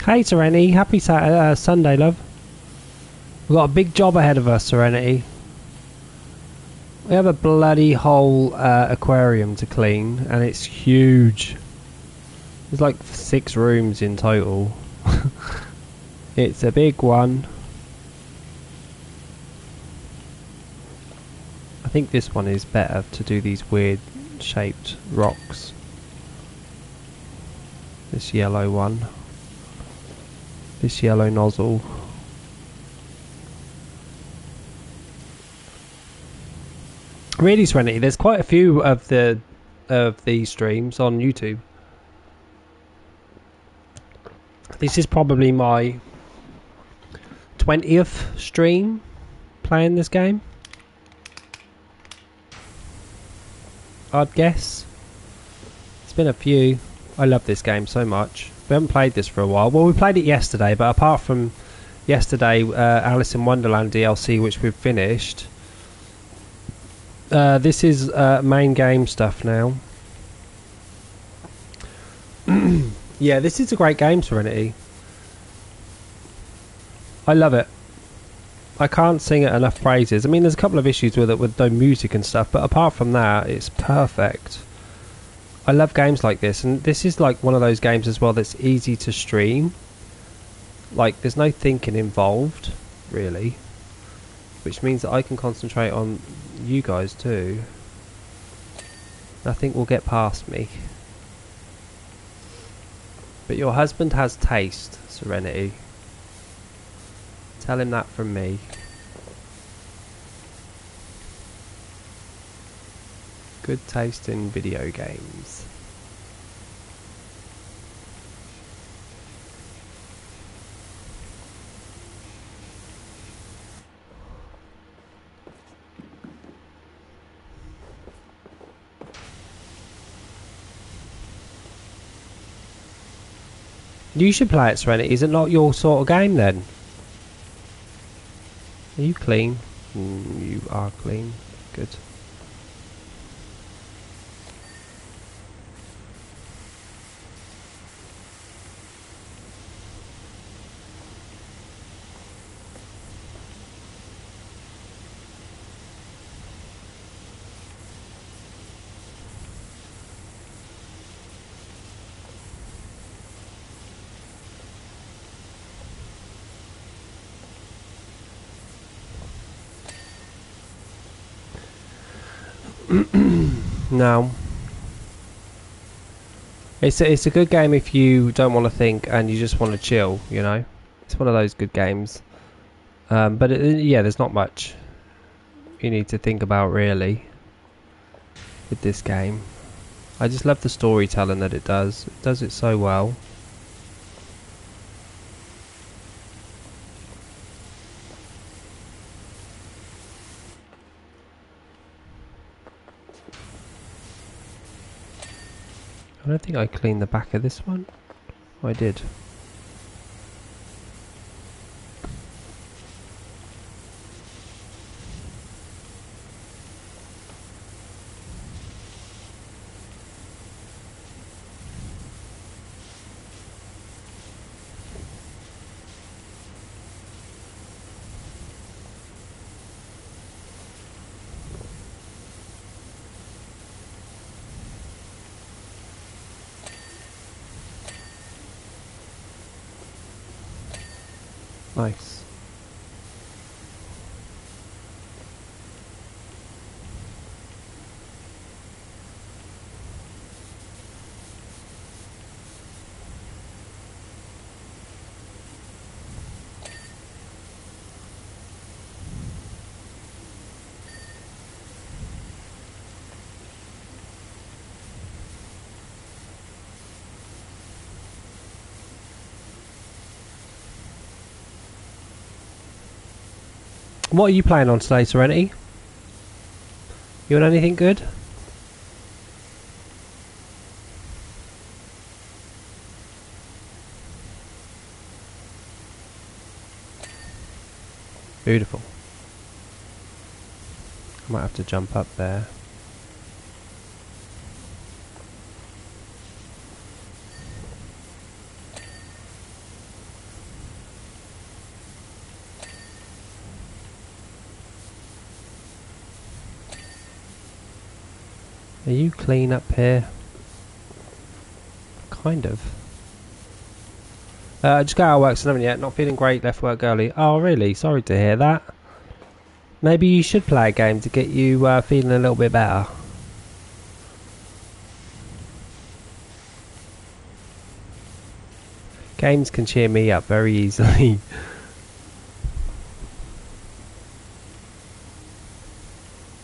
Hey Serenity, happy Saturday, uh, Sunday, love. We've got a big job ahead of us, Serenity. We have a bloody whole uh, aquarium to clean, and it's huge. There's like six rooms in total. it's a big one. I think this one is better to do these weird shaped rocks. This yellow one. This yellow nozzle. Really, Serenity, there's quite a few of the of these streams on YouTube. This is probably my 20th stream playing this game. I'd guess. It's been a few. I love this game so much. We haven't played this for a while. Well, we played it yesterday, but apart from yesterday, uh, Alice in Wonderland DLC, which we've finished, uh, this is uh, main game stuff now. yeah, this is a great game, Serenity. I love it. I can't sing it enough praises. I mean, there's a couple of issues with it with no music and stuff, but apart from that, it's perfect. I love games like this, and this is like one of those games as well that's easy to stream. Like, there's no thinking involved, really, which means that I can concentrate on you guys too. Nothing will get past me. But your husband has taste, Serenity. Tell him that from me. Good taste in video games. You should play it, Serenity. Is it not your sort of game then? Are you clean? Mm, you are clean. Good. no. It's a, it's a good game if you don't want to think and you just want to chill, you know? It's one of those good games. Um, but it, yeah, there's not much you need to think about really with this game. I just love the storytelling that it does. It does it so well. I don't think I cleaned the back of this one. Oh, I did. Nice. What are you playing on today, Serenity? You want anything good? Beautiful. I might have to jump up there. Are you clean up here? Kind of. Uh, just got out of work, so haven't yet. Not feeling great, left work early. Oh, really? Sorry to hear that. Maybe you should play a game to get you uh, feeling a little bit better. Games can cheer me up very easily.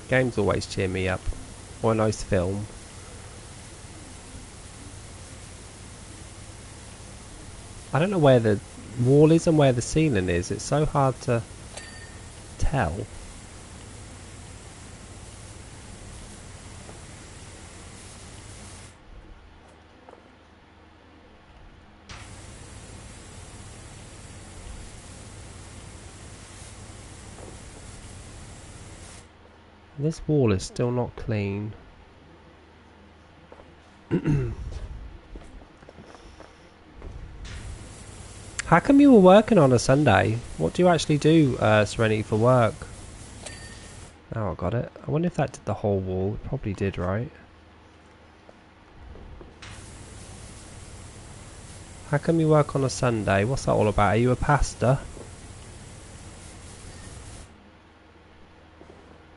Games always cheer me up. Or a nice film. I don't know where the wall is and where the ceiling is. It's so hard to tell. This wall is still not clean. How come you were working on a Sunday? What do you actually do, uh, Serenity, for work? Oh, I got it. I wonder if that did the whole wall. It probably did, right? How come you work on a Sunday? What's that all about? Are you a pastor?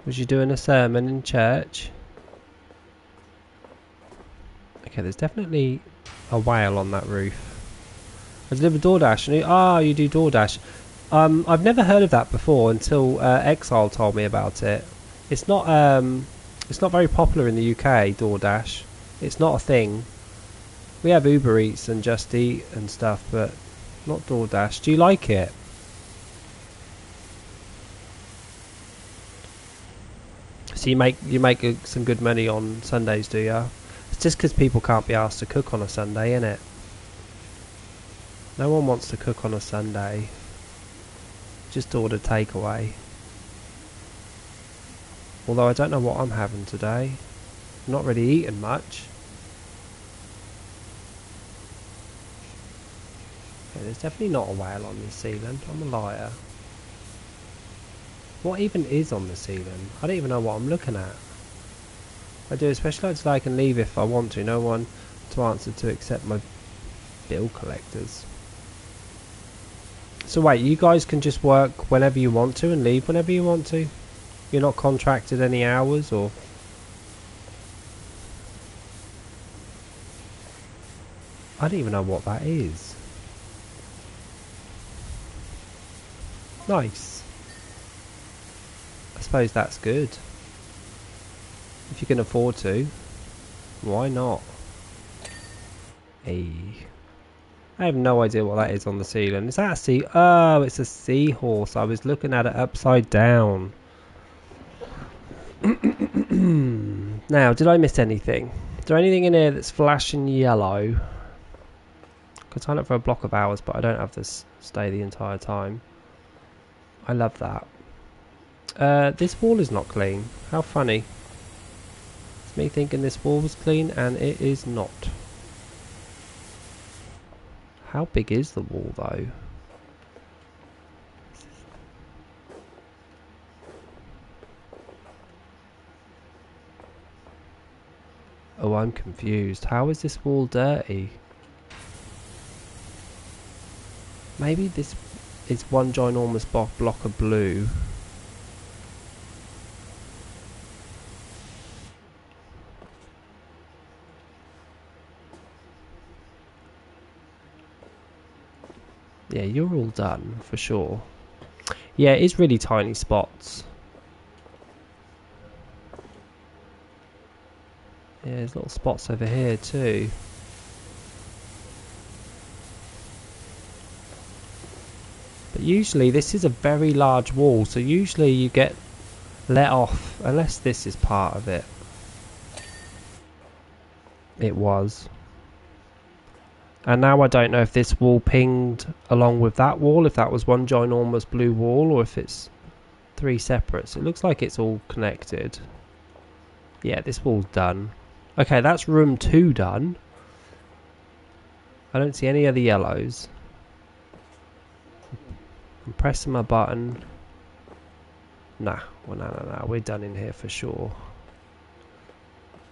Was you doing a sermon in church? Okay, there's definitely a whale on that roof. I deliver DoorDash. And ah, you do DoorDash. Um, I've never heard of that before until uh, Exile told me about it. It's not um, it's not very popular in the UK. DoorDash. It's not a thing. We have Uber Eats and Just Eat and stuff, but not DoorDash. Do you like it? So you make you make uh, some good money on Sundays, do you? It's just because people can't be asked to cook on a Sunday, isn't it? No one wants to cook on a Sunday. Just order takeaway. Although I don't know what I'm having today. I'm not really eating much. Okay, there's definitely not a whale on the ceiling. I'm a liar. What even is on the ceiling? I don't even know what I'm looking at. I do especially I can leave if I want to. No one to answer to except my bill collectors. So wait, you guys can just work whenever you want to and leave whenever you want to? You're not contracted any hours or... I don't even know what that is. Nice. I suppose that's good. If you can afford to. Why not? Hey. I have no idea what that is on the ceiling. Is that a sea? Oh, it's a seahorse. I was looking at it upside down. now, did I miss anything? Is there anything in here that's flashing yellow? Could sign up for a block of hours, but I don't have to stay the entire time. I love that. Uh, this wall is not clean. How funny. It's me thinking this wall was clean, and it is not. How big is the wall though? Oh, I'm confused. How is this wall dirty? Maybe this is one ginormous block of blue. Yeah, you're all done for sure. Yeah, it is really tiny spots. Yeah, there's little spots over here too. But usually this is a very large wall, so usually you get let off, unless this is part of it. It was. And now I don't know if this wall pinged along with that wall, if that was one ginormous blue wall, or if it's three separates. It looks like it's all connected. Yeah, this wall's done. Okay, that's room two done. I don't see any other yellows. I'm pressing my button. Nah, well, no, no, no, we're done in here for sure.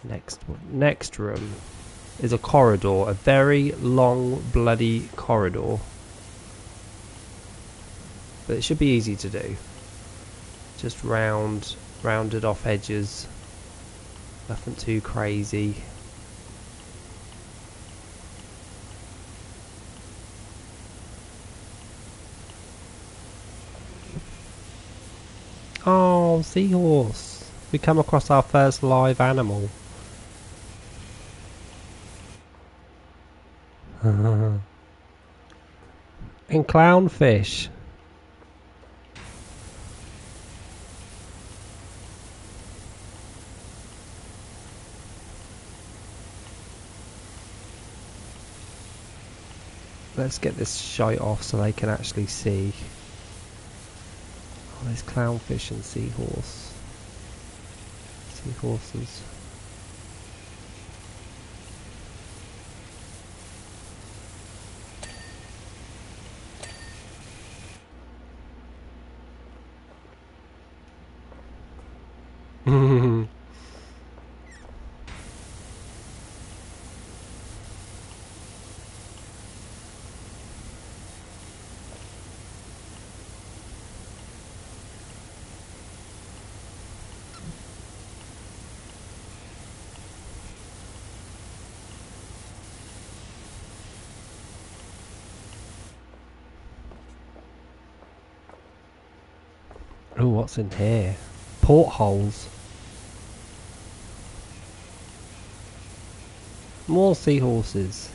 Next, next room is a corridor, a very long, bloody corridor. But it should be easy to do. Just round, rounded off edges. Nothing too crazy. Oh, seahorse. We come across our first live animal. and clownfish. Let's get this shite off so they can actually see. Oh, there's clownfish and seahorse. Seahorses. What's in here? Portholes. More seahorses.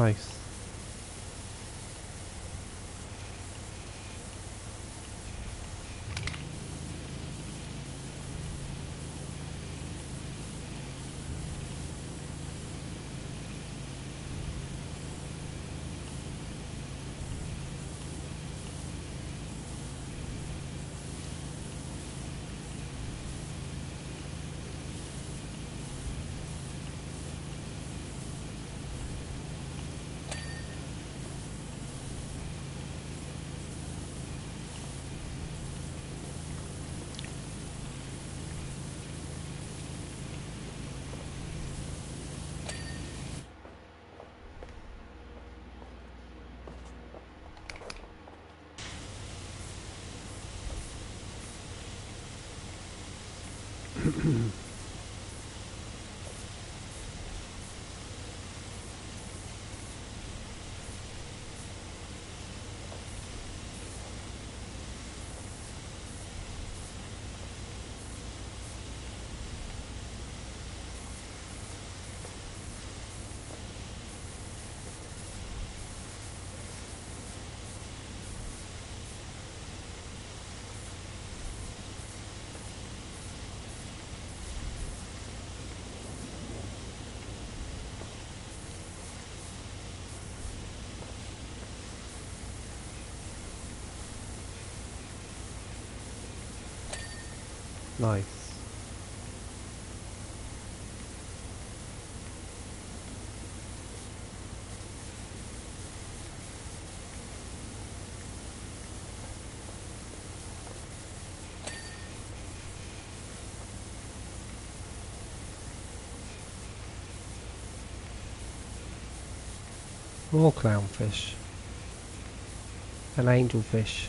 Nice. mm Nice. More clownfish. An angelfish.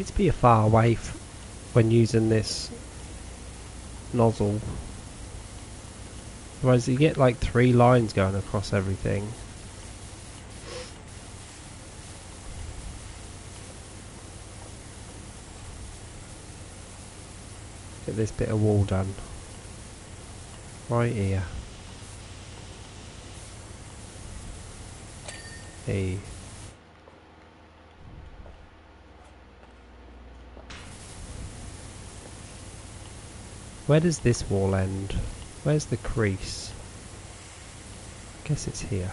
Need to be a far away when using this nozzle. Otherwise you get like three lines going across everything. Get this bit of wall done. Right here. Hey. Where does this wall end? Where's the crease? I guess it's here.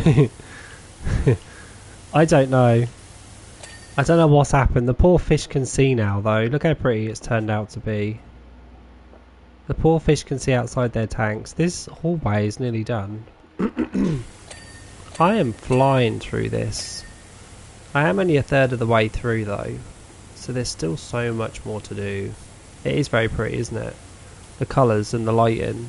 I don't know. I don't know what's happened. The poor fish can see now, though. Look how pretty it's turned out to be. The poor fish can see outside their tanks. This hallway is nearly done. I am flying through this. I am only a third of the way through, though. So there's still so much more to do. It is very pretty, isn't it? The colours and the lighting.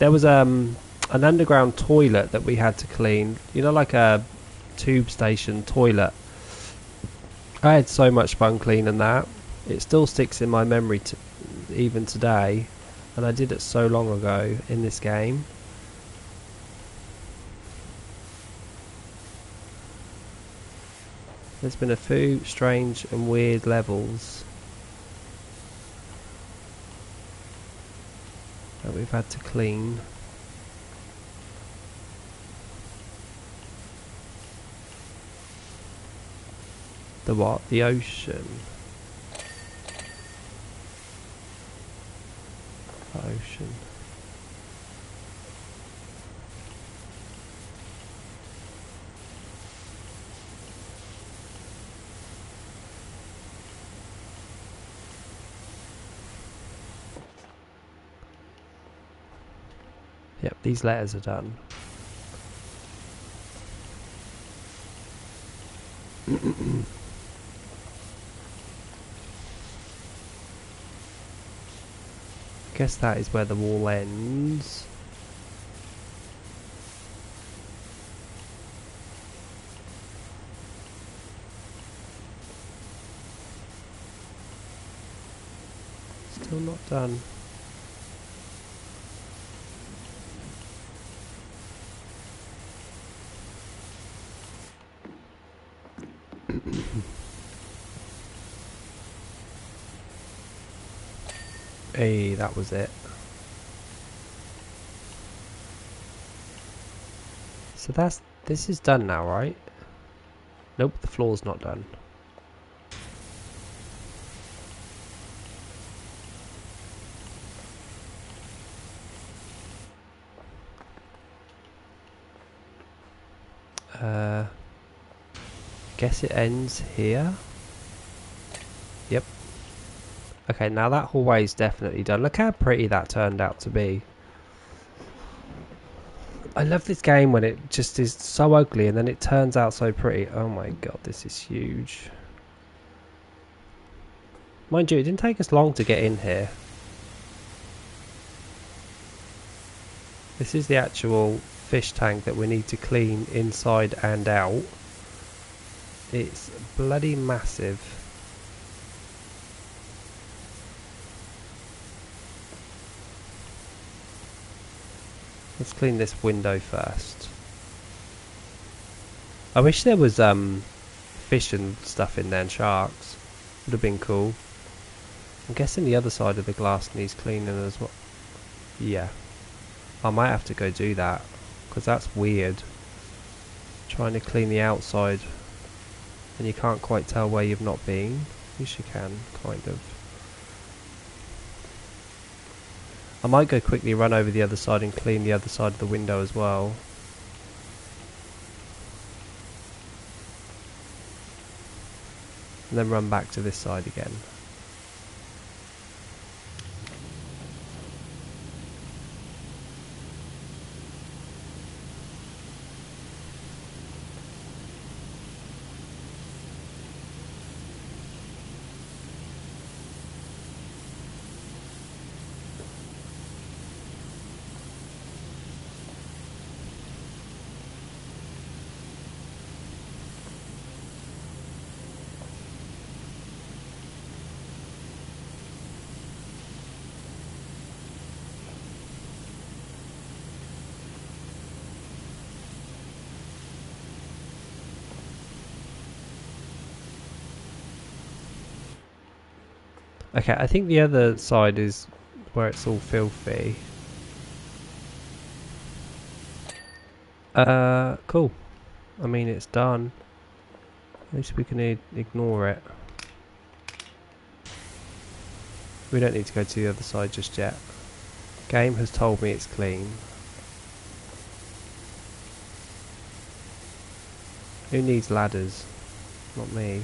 There was um an underground toilet that we had to clean. You know, like a tube station toilet. I had so much fun cleaning that. It still sticks in my memory to, even today. And I did it so long ago in this game. There's been a few strange and weird levels that we've had to clean. The what? The ocean. Ocean. Yep, these letters are done. guess that is where the wall ends. Still not done. Hey, that was it. So that's this is done now, right? Nope, the floor's not done. Uh, guess it ends here. Yep. Okay, now that hallway is definitely done. Look how pretty that turned out to be. I love this game when it just is so ugly and then it turns out so pretty. Oh my god, this is huge. Mind you, it didn't take us long to get in here. This is the actual fish tank that we need to clean inside and out. It's bloody massive. Let's clean this window first. I wish there was um, fish and stuff in there and sharks. Would have been cool. I'm guessing the other side of the glass needs cleaning as well. Yeah. I might have to go do that. Because that's weird. Trying to clean the outside. And you can't quite tell where you've not been. Least you can, kind of. I might go quickly run over the other side and clean the other side of the window as well. And then run back to this side again. Okay, I think the other side is where it's all filthy. Uh, cool. I mean, it's done. At least we can ignore it. We don't need to go to the other side just yet. Game has told me it's clean. Who needs ladders? Not me.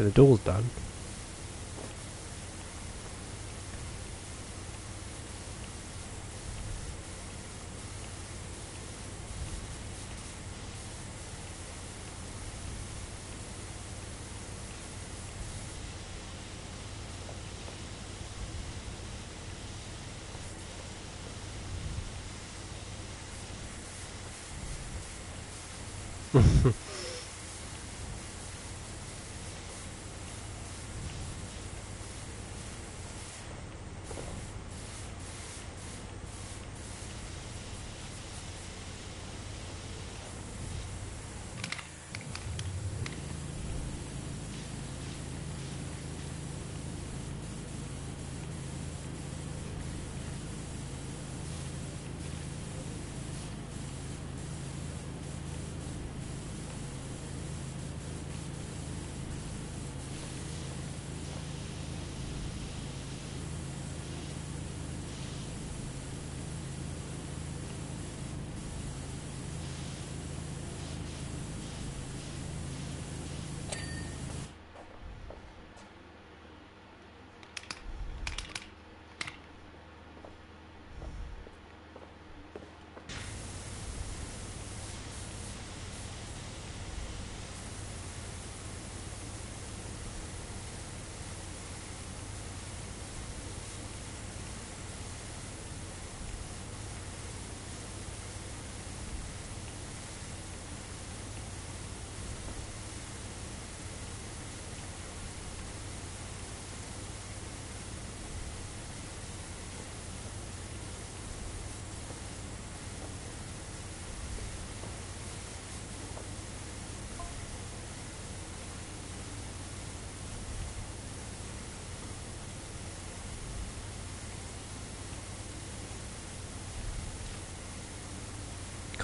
The door's done.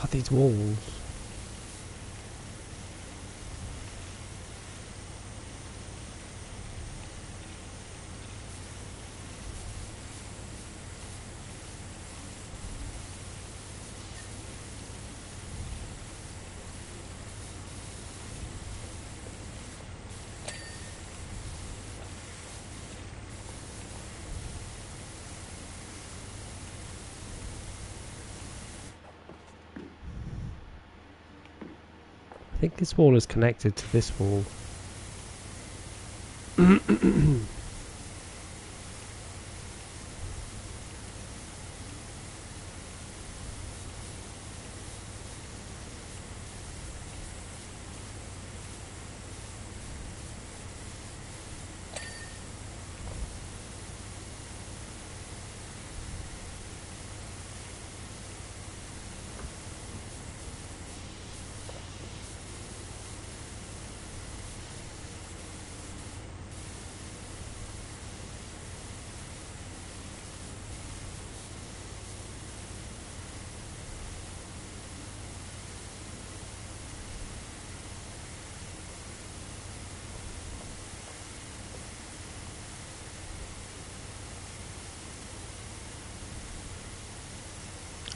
God, these walls. This wall is connected to this wall.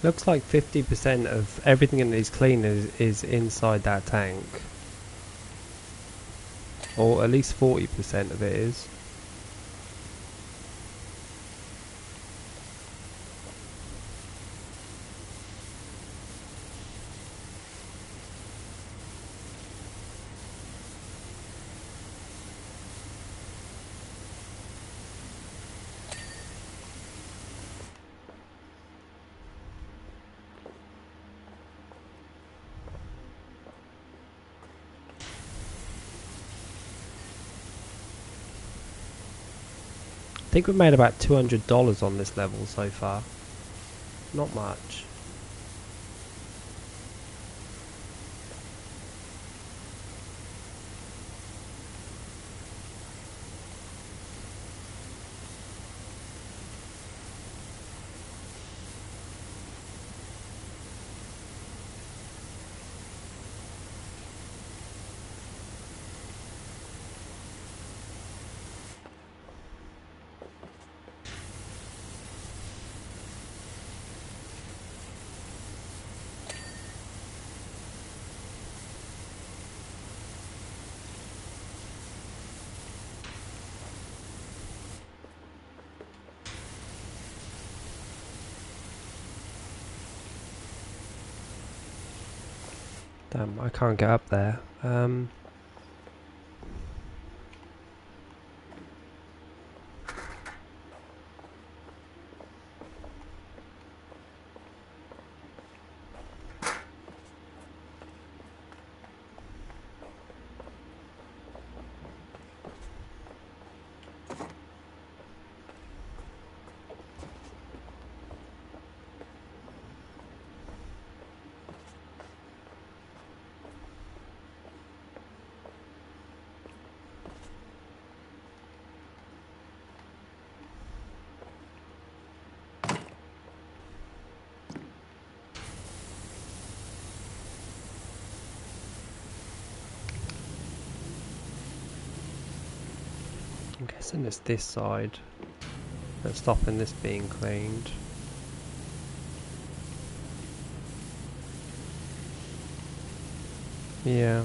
Looks like 50% of everything in these cleaners is inside that tank. Or at least 40% of it is. I think we've made about $200 on this level so far. Not much. Damn, I can't get up there. Um, Guessing it's this side that's stopping this being cleaned. Yeah.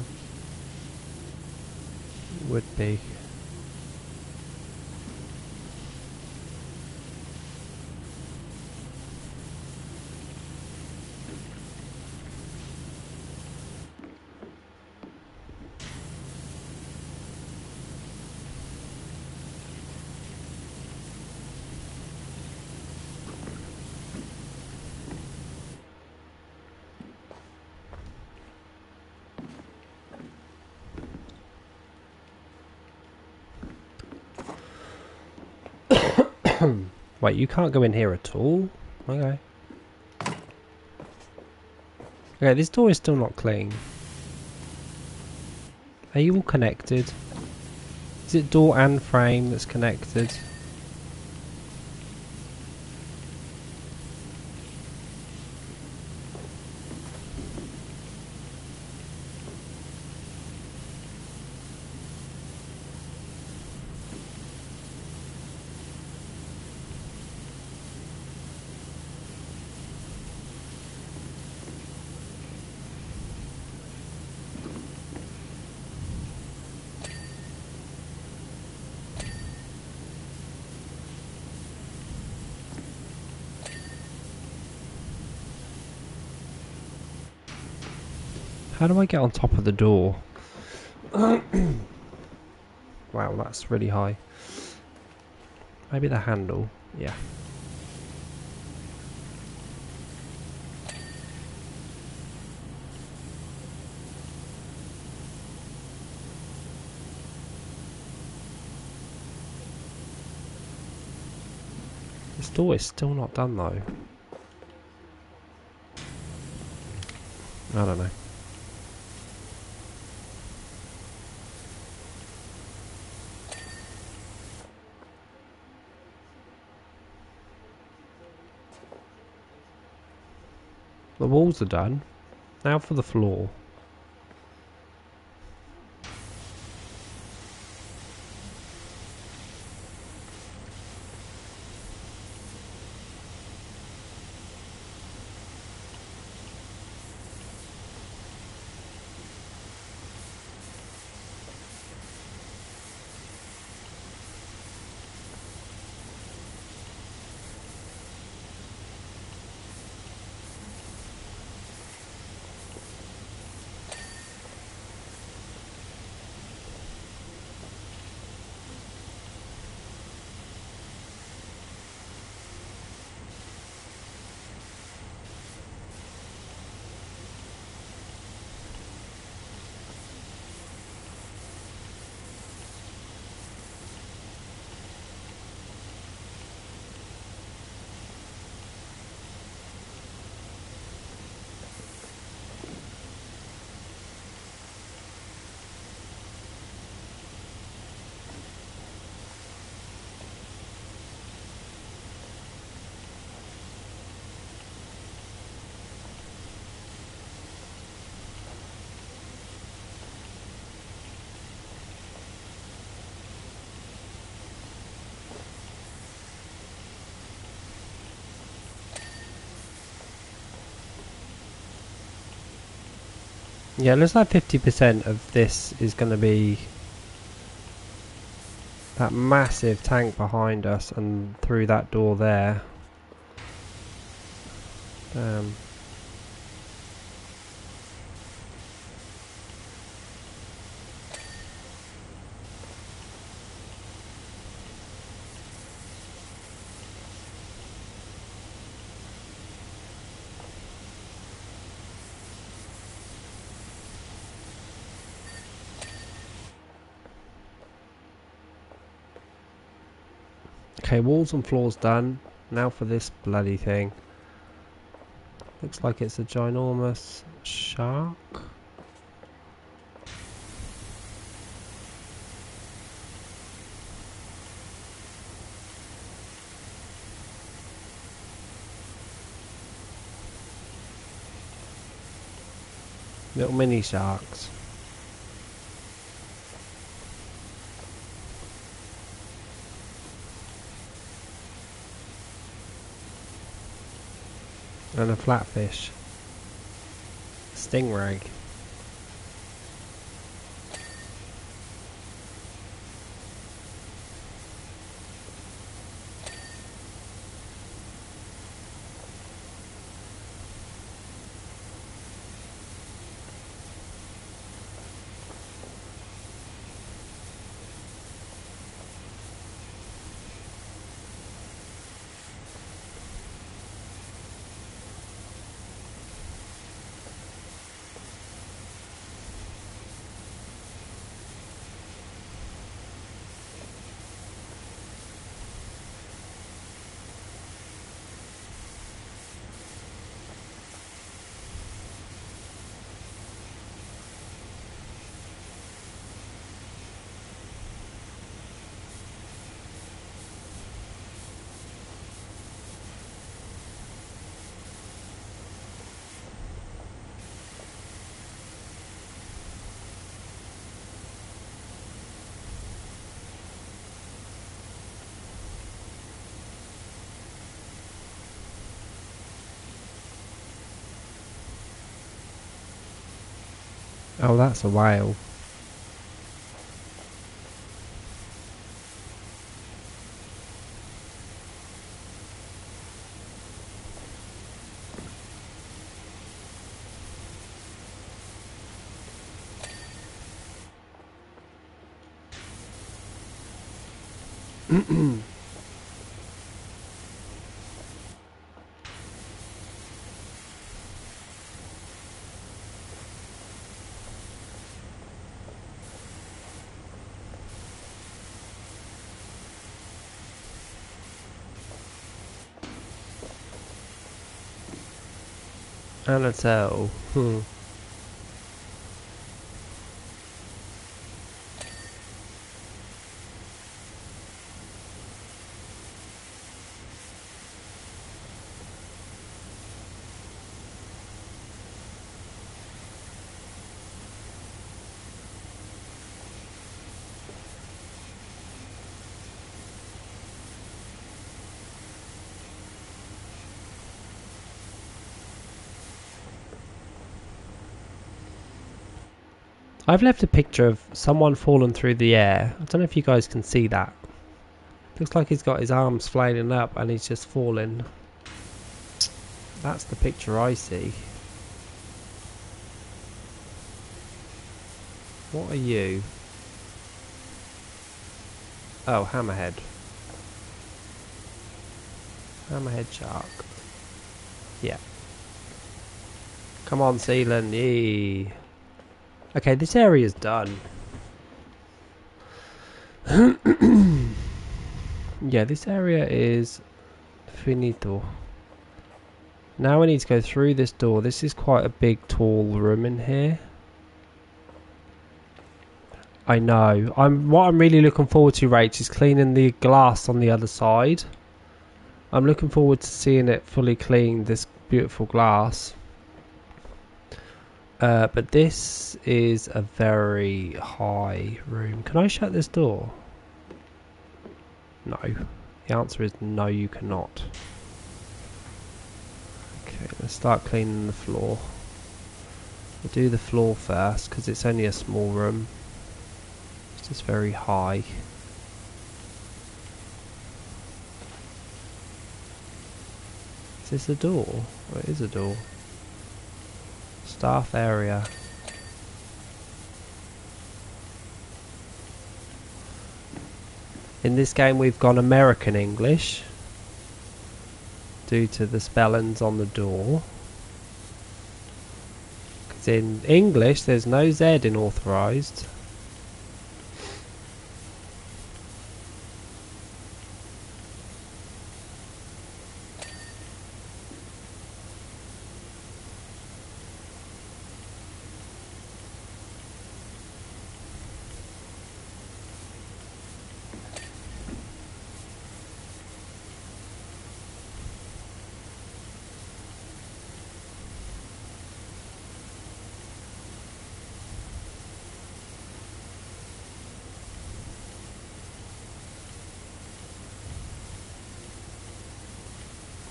Would be. Wait, you can't go in here at all? Okay. Okay, this door is still not clean. Are you all connected? Is it door and frame that's connected? How do I get on top of the door? wow, that's really high. Maybe the handle. Yeah. This door is still not done though. I don't know. The walls are done. Now for the floor. Yeah, looks like 50% of this is going to be that massive tank behind us and through that door there. Um, Okay, walls and floors done. Now for this bloody thing. Looks like it's a ginormous shark. Little mini sharks. And a flatfish. Stingray. Oh, that's a whale. Anatel. Hmm. I've left a picture of someone falling through the air. I don't know if you guys can see that. Looks like he's got his arms flailing up and he's just falling. That's the picture I see. What are you? Oh, hammerhead. Hammerhead shark. Yeah. Come on, Sealand. Yee. Okay, this area's done. yeah, this area is finito. Now we need to go through this door. This is quite a big, tall room in here. I know. I'm what I'm really looking forward to, Rach, is cleaning the glass on the other side. I'm looking forward to seeing it fully cleaned, this beautiful glass. Uh, but this is a very high room. Can I shut this door? No. The answer is no, you cannot. Okay, let's start cleaning the floor. We'll do the floor first because it's only a small room. It's just very high. Is this a door? Oh, it is a door. Staff area. In this game we've gone American English due to the spellings on the door. Because in English there's no Z in authorised.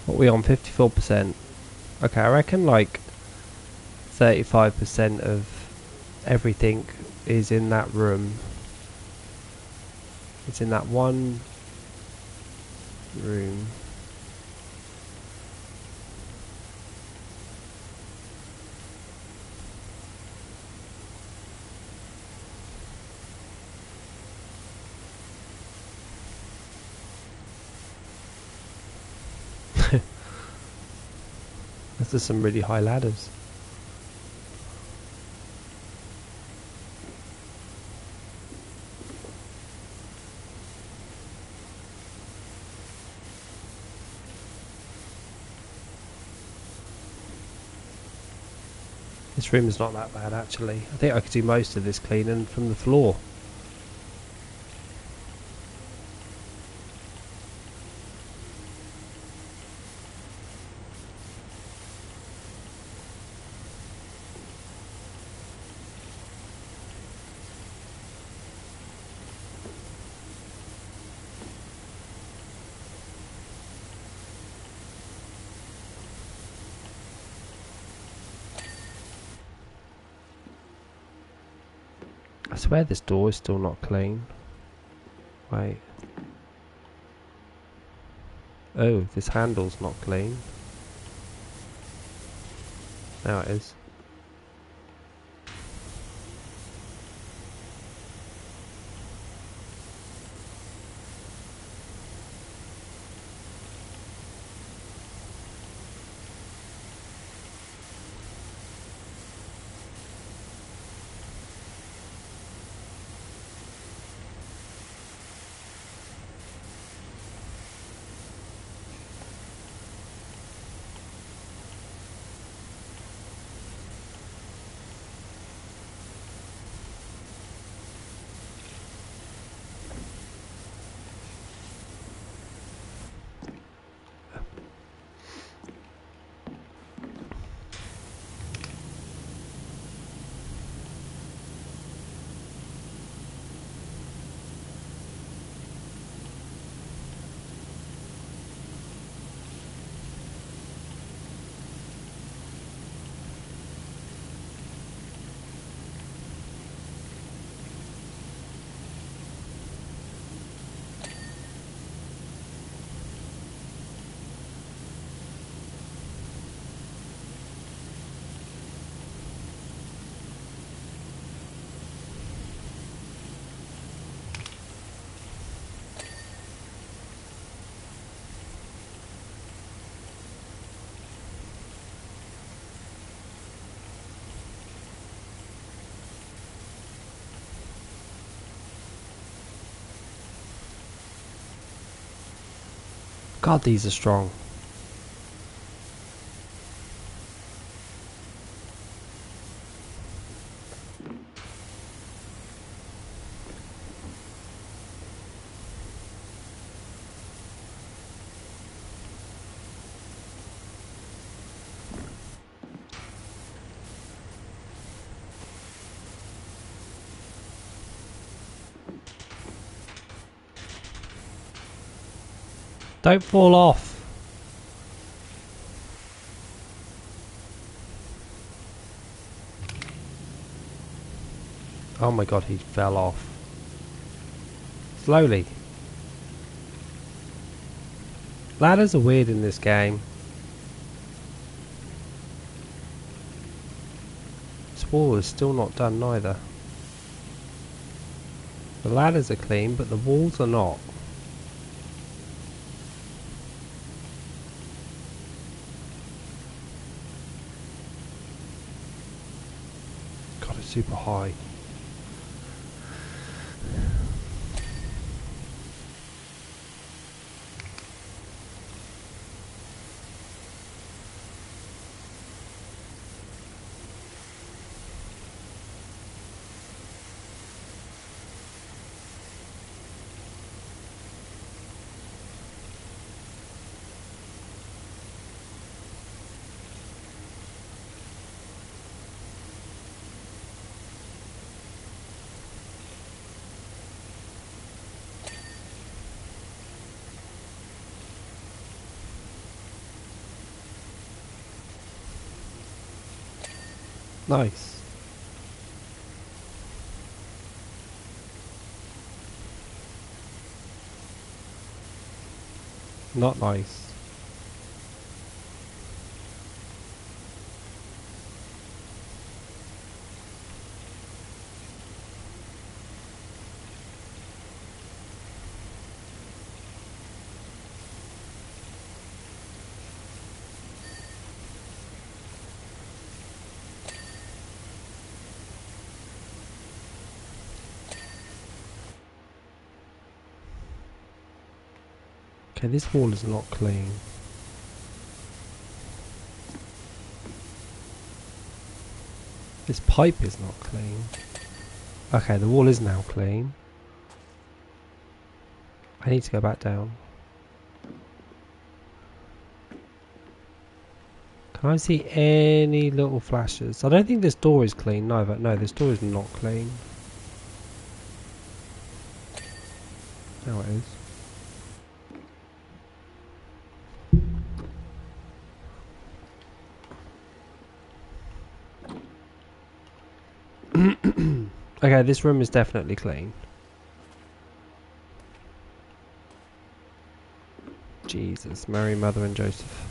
What we on? 54%. Okay, I reckon like 35% of everything is in that room. It's in that one room. There's some really high ladders. This room is not that bad actually. I think I could do most of this cleaning from the floor. I swear this door is still not clean. Wait. Oh, this handle's not clean. Now it is. God, these are strong. Don't fall off. Oh my god, he fell off. Slowly. Ladders are weird in this game. This wall is still not done neither. The ladders are clean, but the walls are not. Super high. Nice. Not nice. Okay, this wall is not clean. This pipe is not clean. Okay, the wall is now clean. I need to go back down. Can I see any little flashes? I don't think this door is clean neither. No, this door is not clean. Now it is. okay, this room is definitely clean. Jesus, Mary, Mother, and Joseph.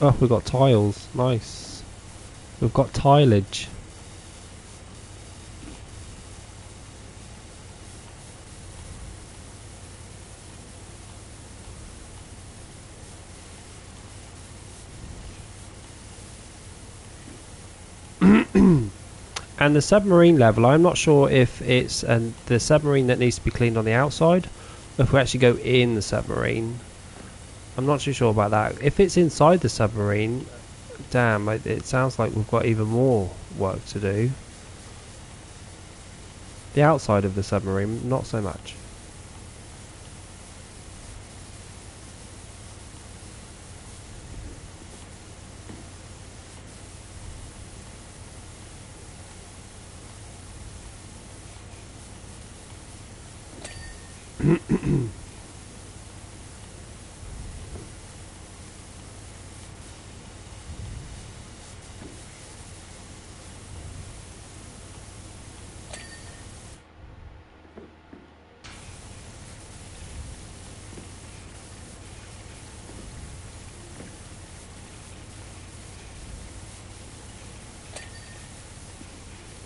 Oh, we've got tiles. Nice. We've got tileage. And the submarine level, I'm not sure if it's and the submarine that needs to be cleaned on the outside, if we actually go in the submarine. I'm not too sure about that. If it's inside the submarine, damn, it, it sounds like we've got even more work to do. The outside of the submarine, not so much.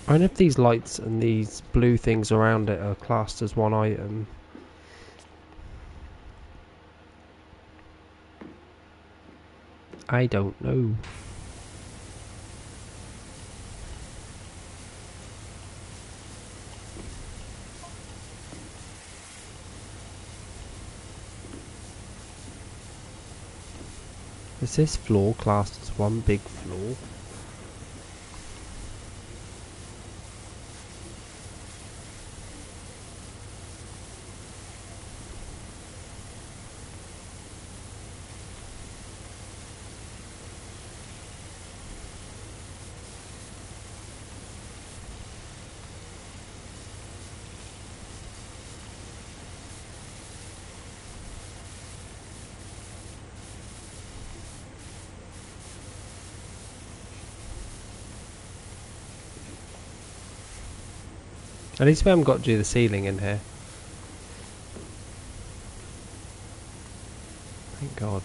I know if these lights and these blue things around it are classed as one item. I don't know. Is this floor classed as one big floor? At least we haven't got to do the ceiling in here. Thank God.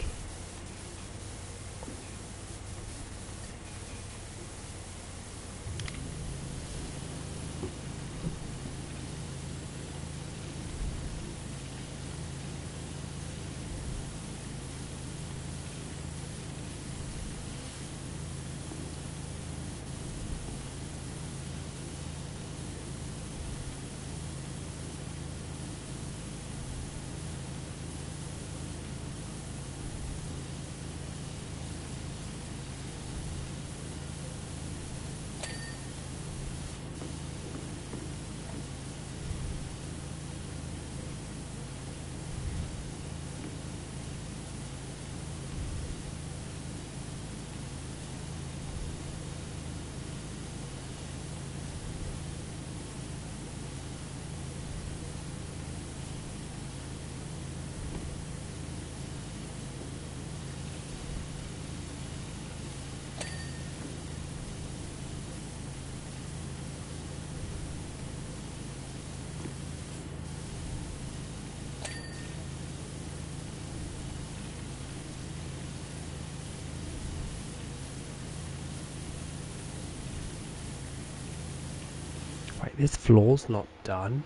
Wait, this floor's not done.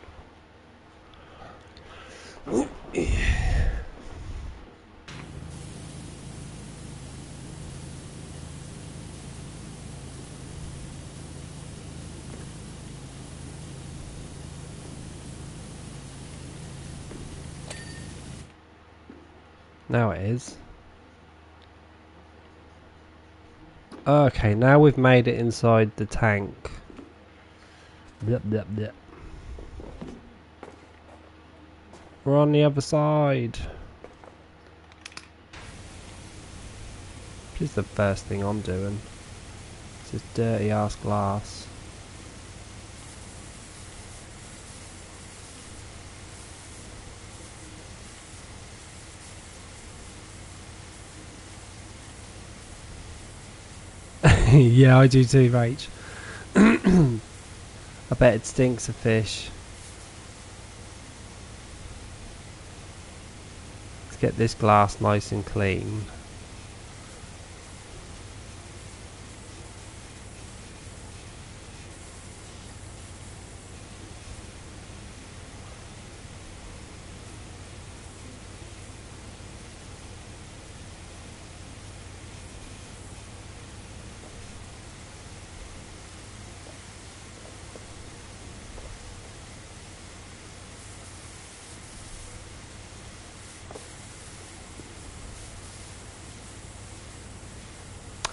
Now it is. Okay, now we've made it inside the tank. Blip, blip, blip. We're on the other side. Which is the first thing I'm doing. This is dirty ass glass. yeah, I do too, Rach. I bet it stinks of fish. Let's get this glass nice and clean.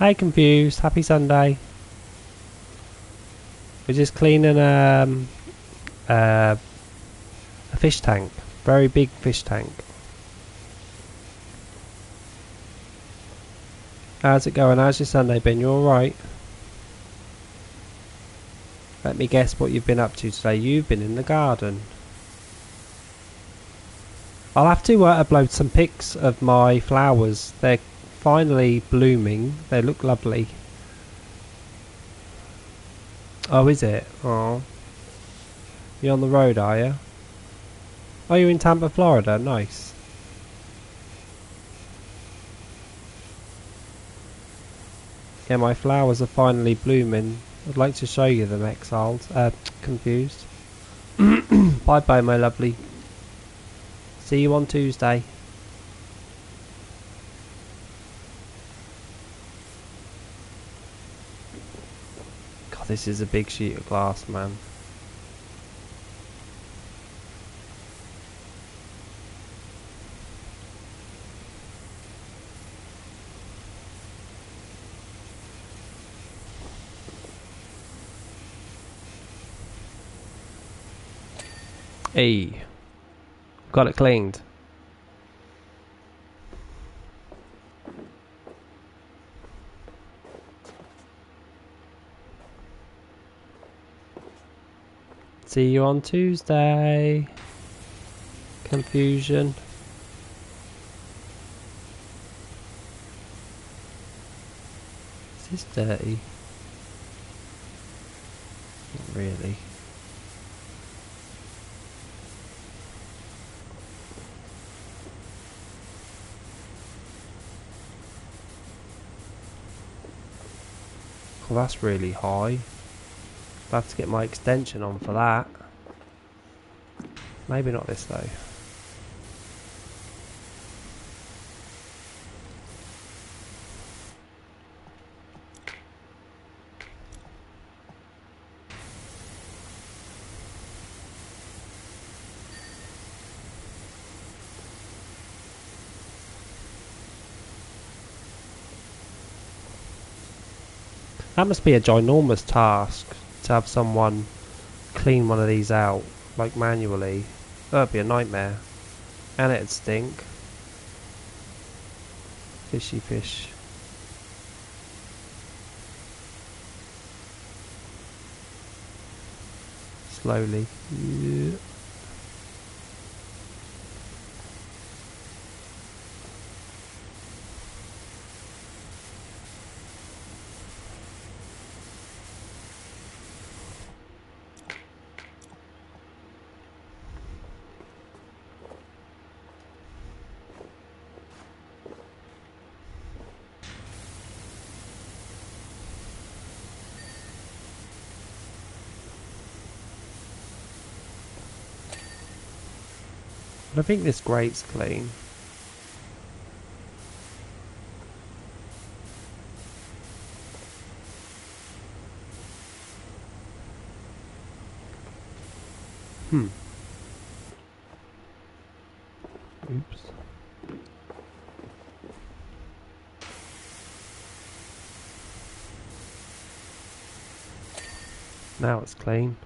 Hi, confused. Happy Sunday. We're just cleaning um, uh, a fish tank, very big fish tank. How's it going? How's your Sunday been? You alright? Let me guess what you've been up to today. You've been in the garden. I'll have to uh, upload some pics of my flowers. They're finally blooming. They look lovely. Oh, is it? Oh. You're on the road, are you? Are you in Tampa, Florida? Nice. Yeah, my flowers are finally blooming. I'd like to show you them, exiled. Uh, confused. bye bye, my lovely. See you on Tuesday. This is a big sheet of glass, man. Hey, got it cleaned. See you on Tuesday. Confusion. Is this dirty? Not really. Well, that's really high. I'll have to get my extension on for that. Maybe not this though. That must be a ginormous task have someone clean one of these out, like manually. That'd be a nightmare. And it'd stink. Fishy fish. Slowly. Yeah. But I think this grate's clean. Hmm. Oops. Now it's clean.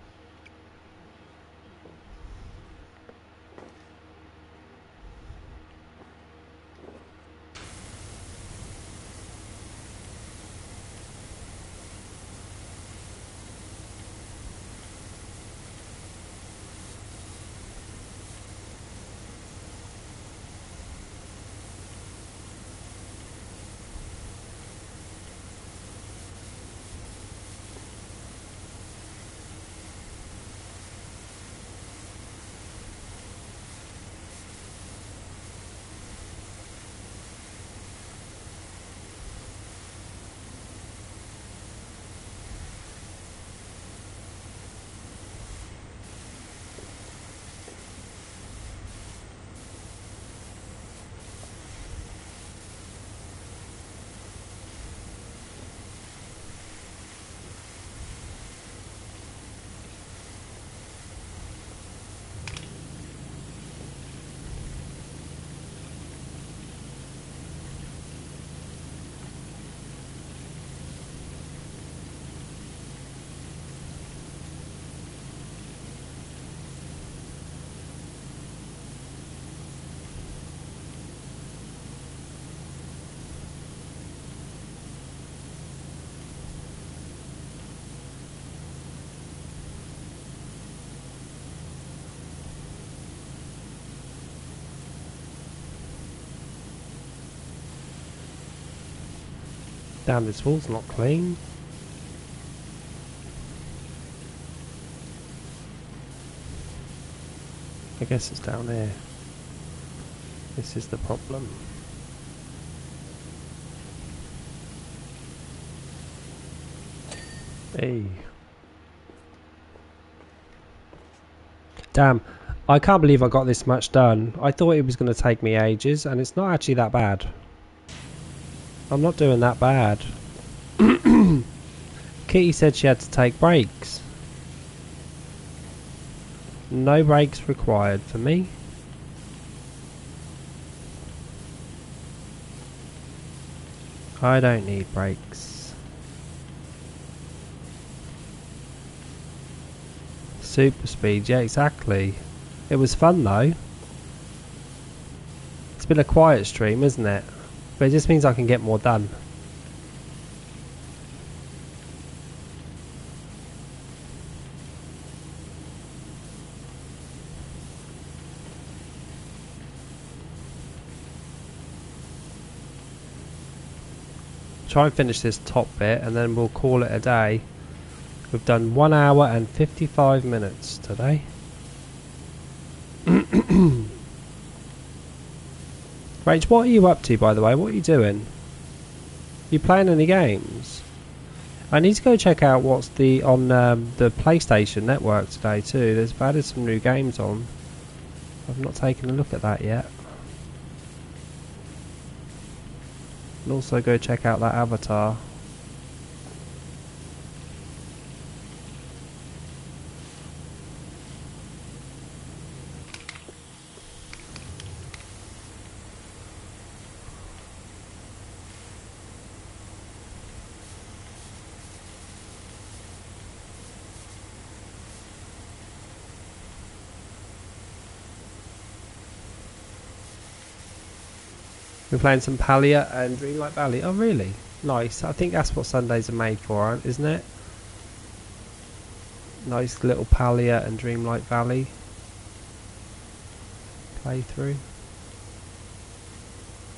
Damn, this wall's not clean. I guess it's down here. This is the problem. Hey. Damn, I can't believe I got this much done. I thought it was going to take me ages, and it's not actually that bad. I'm not doing that bad. Kitty said she had to take breaks. No breaks required for me. I don't need breaks. Super speed, yeah, exactly. It was fun though. It's been a quiet stream, isn't it? But it just means I can get more done. Try and finish this top bit and then we'll call it a day. We've done 1 hour and 55 minutes today. Rach, what are you up to by the way? What are you doing? You playing any games? I need to go check out what's the on um, the PlayStation Network today too. There's added some new games on. I've not taken a look at that yet. And also go check out that Avatar. We're playing some Palia and Dreamlight Valley. Oh, really? Nice. I think that's what Sundays are made for, isn't it? Nice little Palia and Dreamlight Valley playthrough.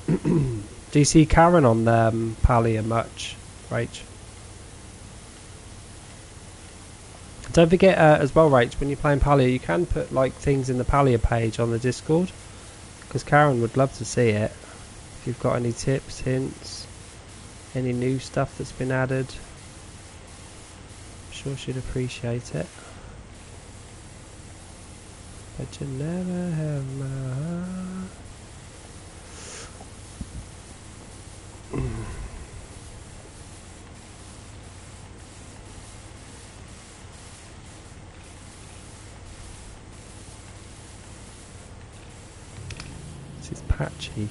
Do you see Karen on um, Palia much, Rach? Don't forget uh, as well, Rach, when you're playing Palia, you can put like things in the Palia page on the Discord because Karen would love to see it. If you've got any tips, hints, any new stuff that's been added, I'm sure she'd appreciate it. But you never have my heart. this is patchy.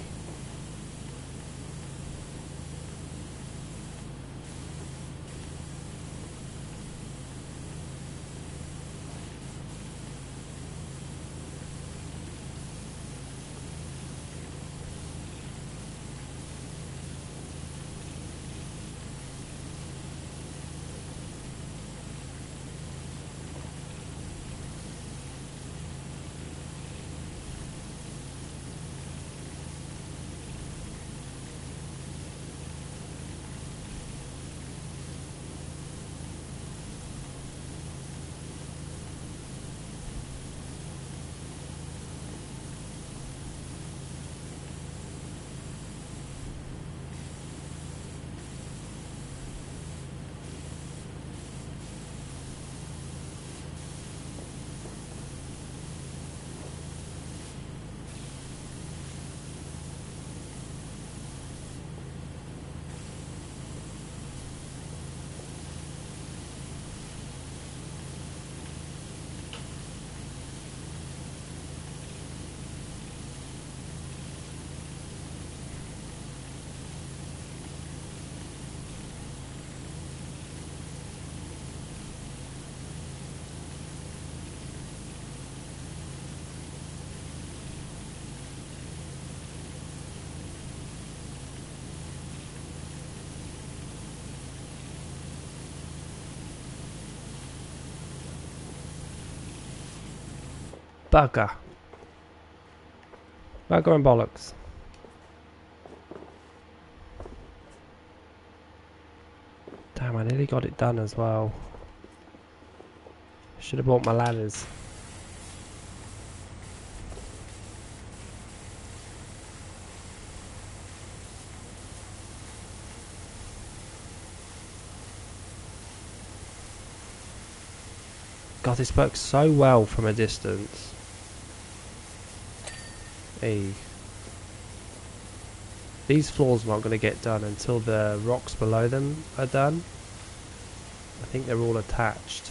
Bugger. Bugger and bollocks. Damn, I nearly got it done as well. Should have bought my ladders. God, this works so well from a distance. Hey. These floors are not going to get done until the rocks below them are done. I think they're all attached.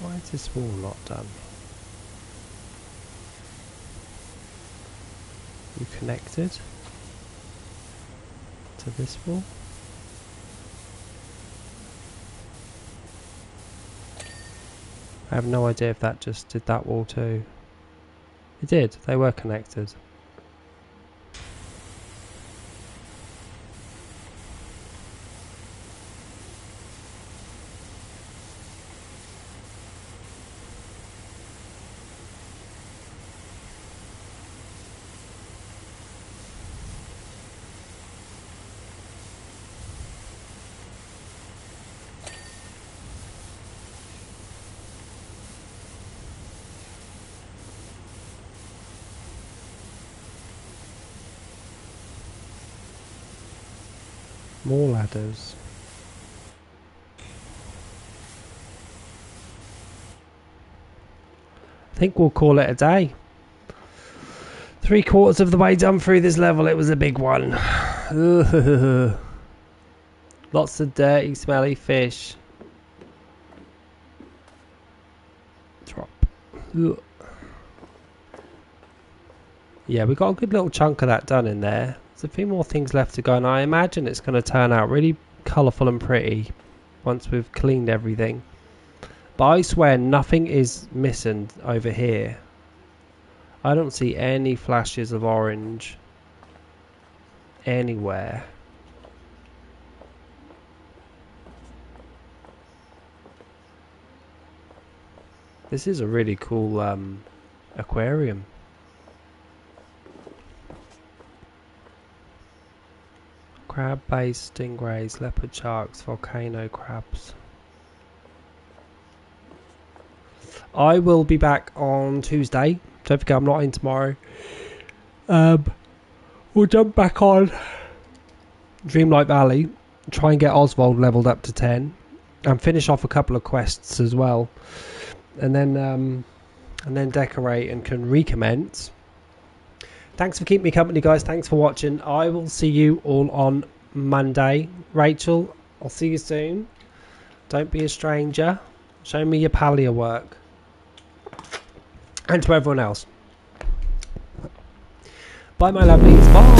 Why is this wall not done? You connected to this wall? I have no idea if that just did that wall too. It did, they were connected. I think we'll call it a day. Three quarters of the way done through this level, it was a big one. Lots of dirty, smelly fish. Drop. Yeah, we got a good little chunk of that done in there. There's a few more things left to go, and I imagine it's going to turn out really colourful and pretty once we've cleaned everything. But I swear nothing is missing over here. I don't see any flashes of orange anywhere. This is a really cool um, aquarium. Crab bass, stingrays, leopard sharks, volcano crabs. I will be back on Tuesday. Don't forget, I'm not in tomorrow. Um, we'll jump back on Dreamlight Valley, try and get Oswald leveled up to 10, and finish off a couple of quests as well. And then, um, and then decorate and can recommence thanks for keeping me company, guys. Thanks for watching. I will see you all on Monday. Rachel, I'll see you soon. Don't be a stranger. Show me your paleo work. And to everyone else. Bye, my lovelies. Bye.